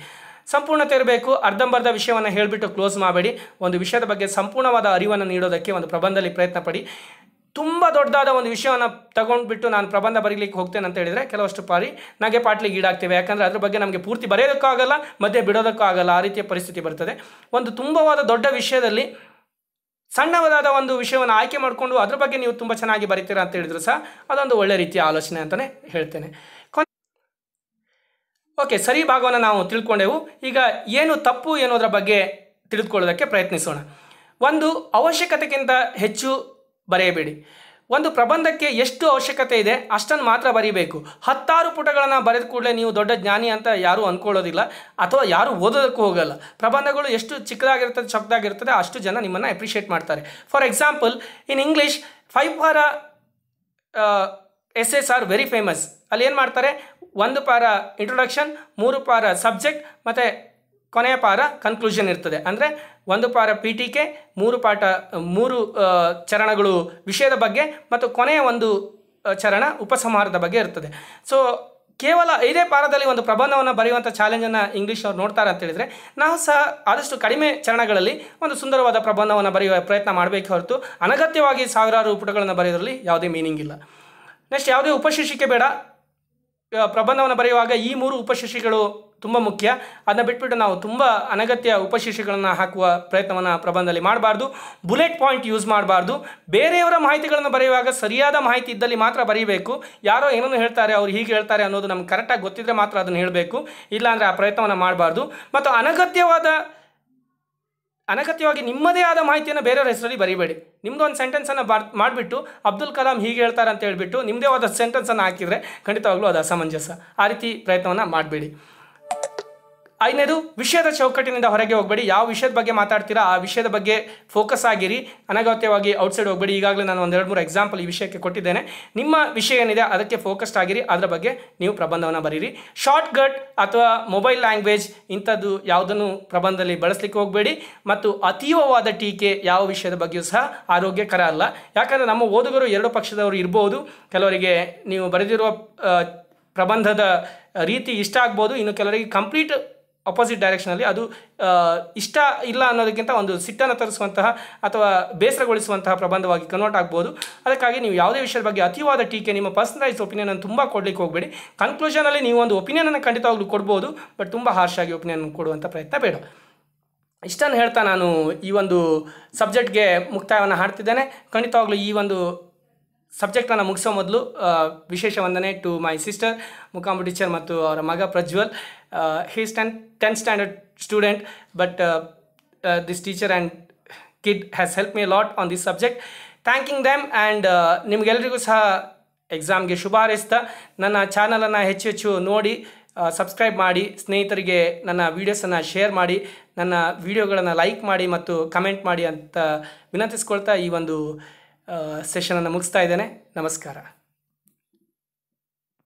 ಸಂಪೂರ್ಣತೆ ಇರಬೇಕು ಅರ್ಧಂಬರ್ಧ ವಿಷಯವನ್ನು ಹೇಳಿಬಿಟ್ಟು ಕ್ಲೋಸ್ ಮಾಡಬೇಡಿ. ಒಂದು ವಿಷಯದ ಬಗ್ಗೆ ಸಂಪೂರ್ಣವಾದ ಅರಿವನ್ನು ನೀಡೋದಕ್ಕೆ ಒಂದು ಪ್ರಬಂಧದಲ್ಲಿ ಪ್ರಯತ್ನ ಪಡಿ ತುಂಬ ದೊಡ್ಡದಾದ ಒಂದು ವಿಷಯವನ್ನು ತಗೊಂಡ್ಬಿಟ್ಟು ನಾನು ಪ್ರಬಂಧ ಬರೀಲಿಕ್ಕೆ ಹೋಗ್ತೇನೆ ಅಂತ ಹೇಳಿದರೆ ಕೆಲವಷ್ಟು ಪಾರಿ ನಗೆ ಪಾಟ್ಲಿಗೆ ಈಡಾಗ್ತೇವೆ. ಯಾಕಂದರೆ ಅದ್ರ ಬಗ್ಗೆ ನಮಗೆ ಪೂರ್ತಿ ಬರೆಯೋದಕ್ಕೂ ಆಗಲ್ಲ, ಮಧ್ಯೆ ಬಿಡೋದಕ್ಕೂ ಆಗಲ್ಲ. ಆ ರೀತಿಯ ಪರಿಸ್ಥಿತಿ ಬರ್ತದೆ. ಒಂದು ತುಂಬವಾದ ದೊಡ್ಡ ವಿಷಯದಲ್ಲಿ ಸಣ್ಣವಾದ ಒಂದು ವಿಷಯವನ್ನು ಆಯ್ಕೆ ಮಾಡಿಕೊಂಡು ಅದ್ರ ಬಗ್ಗೆ ನೀವು ತುಂಬ ಚೆನ್ನಾಗಿ ಬರೀತೀರಾ ಅಂತ ಹೇಳಿದ್ರು ಸಹ ಅದೊಂದು ಒಳ್ಳೆ ರೀತಿಯ ಆಲೋಚನೆ ಅಂತಲೇ ಹೇಳ್ತೇನೆ. ಓಕೆ ಸರಿ ಭಾಗವನ್ನು ನಾವು ತಿಳ್ಕೊಂಡೆವು. ಈಗ ಏನು ತಪ್ಪು ಎನ್ನುವುದರ ಬಗ್ಗೆ ತಿಳಿದುಕೊಳ್ಳೋದಕ್ಕೆ ಪ್ರಯತ್ನಿಸೋಣ. ಒಂದು, ಅವಶ್ಯಕತೆಗಿಂತ ಹೆಚ್ಚು ಬರೆಯಬೇಡಿ. ಒಂದು ಪ್ರಬಂಧಕ್ಕೆ ಎಷ್ಟು ಅವಶ್ಯಕತೆ ಇದೆ, ಅಷ್ಟನ್ನು ಮಾತ್ರ ಬರೀಬೇಕು. ಹತ್ತಾರು ಪುಟಗಳನ್ನು ಬರೆದ ಕೂಡಲೇ ನೀವು ದೊಡ್ಡ ಜ್ಞಾನಿ ಅಂತ ಯಾರೂ ಅಂದ್ಕೊಳ್ಳೋದಿಲ್ಲ ಅಥವಾ ಯಾರೂ ಓದೋದಕ್ಕೂ ಹೋಗಲ್ಲ. ಪ್ರಬಂಧಗಳು ಎಷ್ಟು ಚಿಕ್ಕದಾಗಿರ್ತದೆ ಚೊಕ್ಕದಾಗಿರ್ತದೆ ಅಷ್ಟು ಜನ ನಿಮ್ಮನ್ನು ಅಪ್ರಿಷಿಯೇಟ್ ಮಾಡ್ತಾರೆ. For example in English five for S S are very famous ಅಲ್ಲಿ ಏನು ಮಾಡ್ತಾರೆ? ಒಂದು ಪಾರ ಇಂಟ್ರೊಡಕ್ಷನ್ ಮೂರು ಪಾರ ಸಬ್ಜೆಕ್ಟ್ ಮತ್ತು ಕೊನೆಯ ಪಾರ ಕನ್ಕ್ಲೂಷನ್ ಇರ್ತದೆ. ಅಂದರೆ ಒಂದು ಪಾರ ಪಿ ಟಿ ಕೆ ಮೂರು ಪಾಠ, ಮೂರು ಚರಣಗಳು ವಿಷಯದ ಬಗ್ಗೆ ಮತ್ತು ಕೊನೆಯ ಒಂದು ಚರಣ ಉಪಸಂಹಾರದ ಬಗ್ಗೆ ಇರ್ತದೆ. ಸೊ ಕೇವಲ ಐದೇ ಪಾರದಲ್ಲಿ ಒಂದು ಪ್ರಬಂಧವನ್ನು ಬರೆಯುವಂಥ ಚಾಲೆಂಜನ್ನು ಇಂಗ್ಲೀಷ್ ಅವ್ರು ನೋಡ್ತಾರೆ ಅಂತ ಹೇಳಿದರೆ, ನಾವು ಸಹ ಆದಷ್ಟು ಕಡಿಮೆ ಚರಣಗಳಲ್ಲಿ ಒಂದು ಸುಂದರವಾದ ಪ್ರಬಂಧವನ್ನು ಬರೆಯುವ ಪ್ರಯತ್ನ ಮಾಡಬೇಕು ಹೊರತು ಅನಗತ್ಯವಾಗಿ ಸಾವಿರಾರು ಪುಟಗಳನ್ನು ಬರೆಯೋದ್ರಲ್ಲಿ ಯಾವುದೇ ಮೀನಿಂಗ್ ಇಲ್ಲ. ನೆಕ್ಸ್ಟ್ ಯಾವುದೇ ಉಪಶೀರ್ಷಿಕೆ ಬೇಡ. ಪ್ರಬಂಧವನ್ನು ಬರೆಯುವಾಗ ಈ ಮೂರು ಉಪಶಿಷಿಗಳು ತುಂಬ ಮುಖ್ಯ. ಅದನ್ನ ಬಿಟ್ಬಿಟ್ಟು ನಾವು ತುಂಬ ಅನಗತ್ಯ ಉಪಶಿಷಿಗಳನ್ನು ಹಾಕುವ ಪ್ರಯತ್ನವನ್ನು ಪ್ರಬಂಧದಲ್ಲಿ ಮಾಡಬಾರ್ದು. ಬುಲೆಟ್ ಪಾಯಿಂಟ್ ಯೂಸ್ ಮಾಡಬಾರ್ದು. ಬೇರೆಯವರ ಮಾಹಿತಿಗಳನ್ನು ಬರೆಯುವಾಗ ಸರಿಯಾದ ಮಾಹಿತಿ ಇದ್ದಲ್ಲಿ ಮಾತ್ರ ಬರೀಬೇಕು. ಯಾರೋ ಏನನ್ನು ಹೇಳ್ತಾರೆ, ಅವ್ರು ಹೀಗೆ ಹೇಳ್ತಾರೆ ಅನ್ನೋದು ನಮ್ಗೆ ಕರೆಕ್ಟಾಗಿ ಗೊತ್ತಿದ್ರೆ ಮಾತ್ರ ಅದನ್ನು ಹೇಳಬೇಕು. ಇಲ್ಲಾಂದರೆ ಆ ಪ್ರಯತ್ನವನ್ನು ಮಾಡಬಾರ್ದು. ಮತ್ತು ಅನಗತ್ಯವಾದ ಅನಗತ್ಯವಾಗಿ ನಿಮ್ಮದೇ ಆದ ಮಾಹಿತಿಯನ್ನು ಬೇರೆಯವ್ರ ಹೆಸರಲ್ಲಿ ಬರೀಬೇಡಿ. ನಿಮ್ಮದು ಒಂದು ಸೆಂಟೆನ್ಸನ್ನು ಬಾರ್ ಮಾಡಿಬಿಟ್ಟು ಅಬ್ದುಲ್ ಕಲಾಂ ಹೀಗೆ ಹೇಳ್ತಾರೆ ಅಂತ ಹೇಳಿಬಿಟ್ಟು ನಿಮ್ಮದೇ ಆದ ಸೆಂಟೆನ್ಸನ್ನು ಹಾಕಿದರೆ ಖಂಡಿತವಾಗ್ಲೂ ಅದು ಅಸಮಂಜಸ. ಆ ರೀತಿ ಪ್ರಯತ್ನವನ್ನು ಮಾಡಬೇಡಿ. ಐದನೇದು, ವಿಷಯದ ಚೌಕಟ್ಟಿನಿಂದ ಹೊರಗೆ ಹೋಗಬೇಡಿ. ಯಾವ ವಿಷಯದ ಬಗ್ಗೆ ಮಾತಾಡ್ತೀರಾ, ಆ ವಿಷಯದ ಬಗ್ಗೆ ಫೋಕಸ್ ಆಗಿರಿ. ಅನಗತ್ಯವಾಗಿ ಔಟ್ಸೈಡ್ ಹೋಗಬೇಡಿ. ಈಗಾಗಲೇ ನಾನು ಒಂದೆರಡು, ಮೂರು ಎಕ್ಸಾಂಪಲ್ ಈ ವಿಷಯಕ್ಕೆ ಕೊಟ್ಟಿದ್ದೇನೆ. ನಿಮ್ಮ ವಿಷಯ ಏನಿದೆ, ಅದಕ್ಕೆ ಫೋಕಸ್ಡ್ ಆಗಿರಿ. ಅದರ ಬಗ್ಗೆ ನೀವು ಪ್ರಬಂಧವನ್ನು ಬರೀರಿ. ಶಾರ್ಟ್ ಗಟ್ ಅಥವಾ ಮೊಬೈಲ್ ಲ್ಯಾಂಗ್ವೇಜ್ ಇಂಥದ್ದು ಯಾವುದನ್ನು ಪ್ರಬಂಧದಲ್ಲಿ ಬಳಸಲಿಕ್ಕೆ ಹೋಗಬೇಡಿ. ಮತ್ತು ಅತೀವವಾದ ಟೀಕೆ ಯಾವ ವಿಷಯದ ಬಗ್ಗೆಯೂ ಸಹ ಆರೋಗ್ಯಕರ ಅಲ್ಲ. ಯಾಕಂದರೆ ನಮ್ಮ ಓದುಗರು ಎರಡು ಪಕ್ಷದವರು ಇರ್ಬೋದು. ಕೆಲವರಿಗೆ ನೀವು ಬರೆದಿರುವ ಪ್ರಬಂಧದ ರೀತಿ ಇಷ್ಟ ಆಗ್ಬೋದು. ಇನ್ನು ಕೆಲವರಿಗೆ ಕಂಪ್ಲೀಟ್ ಅಪೋಸಿಟ್ ಡೈರೆಕ್ಷನಲ್ಲಿ ಅದು ಇಷ್ಟ ಇಲ್ಲ ಅನ್ನೋದಕ್ಕಿಂತ ಒಂದು ಸಿಟ್ಟನ್ನು ತರಿಸುವಂತಹ ಅಥವಾ ಬೇಸರಗೊಳಿಸುವಂತಹ ಪ್ರಬಂಧವಾಗಿ ಕನ್ವರ್ಟ್ ಆಗ್ಬೋದು. ಅದಕ್ಕಾಗಿ ನೀವು ಯಾವುದೇ ವಿಷಯದ ಬಗ್ಗೆ ಅತಿವಾದ ಟೀಕೆ, ನಿಮ್ಮ ಪರ್ಸನಲೈಸ್ ಒಪಿನಿಯನ್ ತುಂಬ ಕೊಡಲಿಕ್ಕೆ ಹೋಗಬೇಡಿ. ಕನ್ಕ್ಲೂಷನಲ್ಲಿ ನೀವು ಒಂದು ಒಪಿನಿಯನನ್ನು ಖಂಡಿತವಾಗ್ಲೂ ಕೊಡ್ಬೋದು ಬಟ್ ತುಂಬ ಹಾರ್ಶ್ ಆಗಿ ಒಪಿನಿಯನ್ ಕೊಡುವಂಥ ಪ್ರಯತ್ನ ಬೇಡ. ಇಷ್ಟನ್ನು ಹೇಳ್ತಾ ನಾನು ಈ ಒಂದು ಸಬ್ಜೆಕ್ಟ್ಗೆ ಮುಕ್ತಾಯವನ್ನು ಹಾಡ್ತಿದ್ದೇನೆ. ಖಂಡಿತವಾಗ್ಲೂ ಈ ಒಂದು ಸಬ್ಜೆಕ್ಟನ್ನು ಮುಗಿಸೋ ಮೊದಲು ವಿಶೇಷ ವಂದನೆ to my sister Mukambu teacher ಮತ್ತು ಅವರ ಮಗ Prajwal. He ten tenth standard student but this teacher and kid has help me lot on this subject thanking them and ನಿಮಗೆಲ್ಲರಿಗೂ ಸಹ ಎಕ್ಸಾಮ್ಗೆ ಶುಭ ಹಾರೈಸ್ತಾ ನನ್ನ ಚಾನಲನ್ನು ಹೆಚ್ಚು ಹೆಚ್ಚು ನೋಡಿ ಸಬ್ಸ್ಕ್ರೈಬ್ ಮಾಡಿ, ಸ್ನೇಹಿತರಿಗೆ ನನ್ನ ವೀಡಿಯೋಸನ್ನು ಶೇರ್ ಮಾಡಿ, ನನ್ನ ವೀಡಿಯೋಗಳನ್ನು ಲೈಕ್ ಮಾಡಿ ಮತ್ತು ಕಮೆಂಟ್ ಮಾಡಿ ಅಂತ ವಿನಂತಿಸ್ಕೊಳ್ತಾ ಈ ಒಂದು ಸೆಷನನ್ನು ಮುಗಿಸ್ತಾ ಇದ್ದೇನೆ. ನಮಸ್ಕಾರ.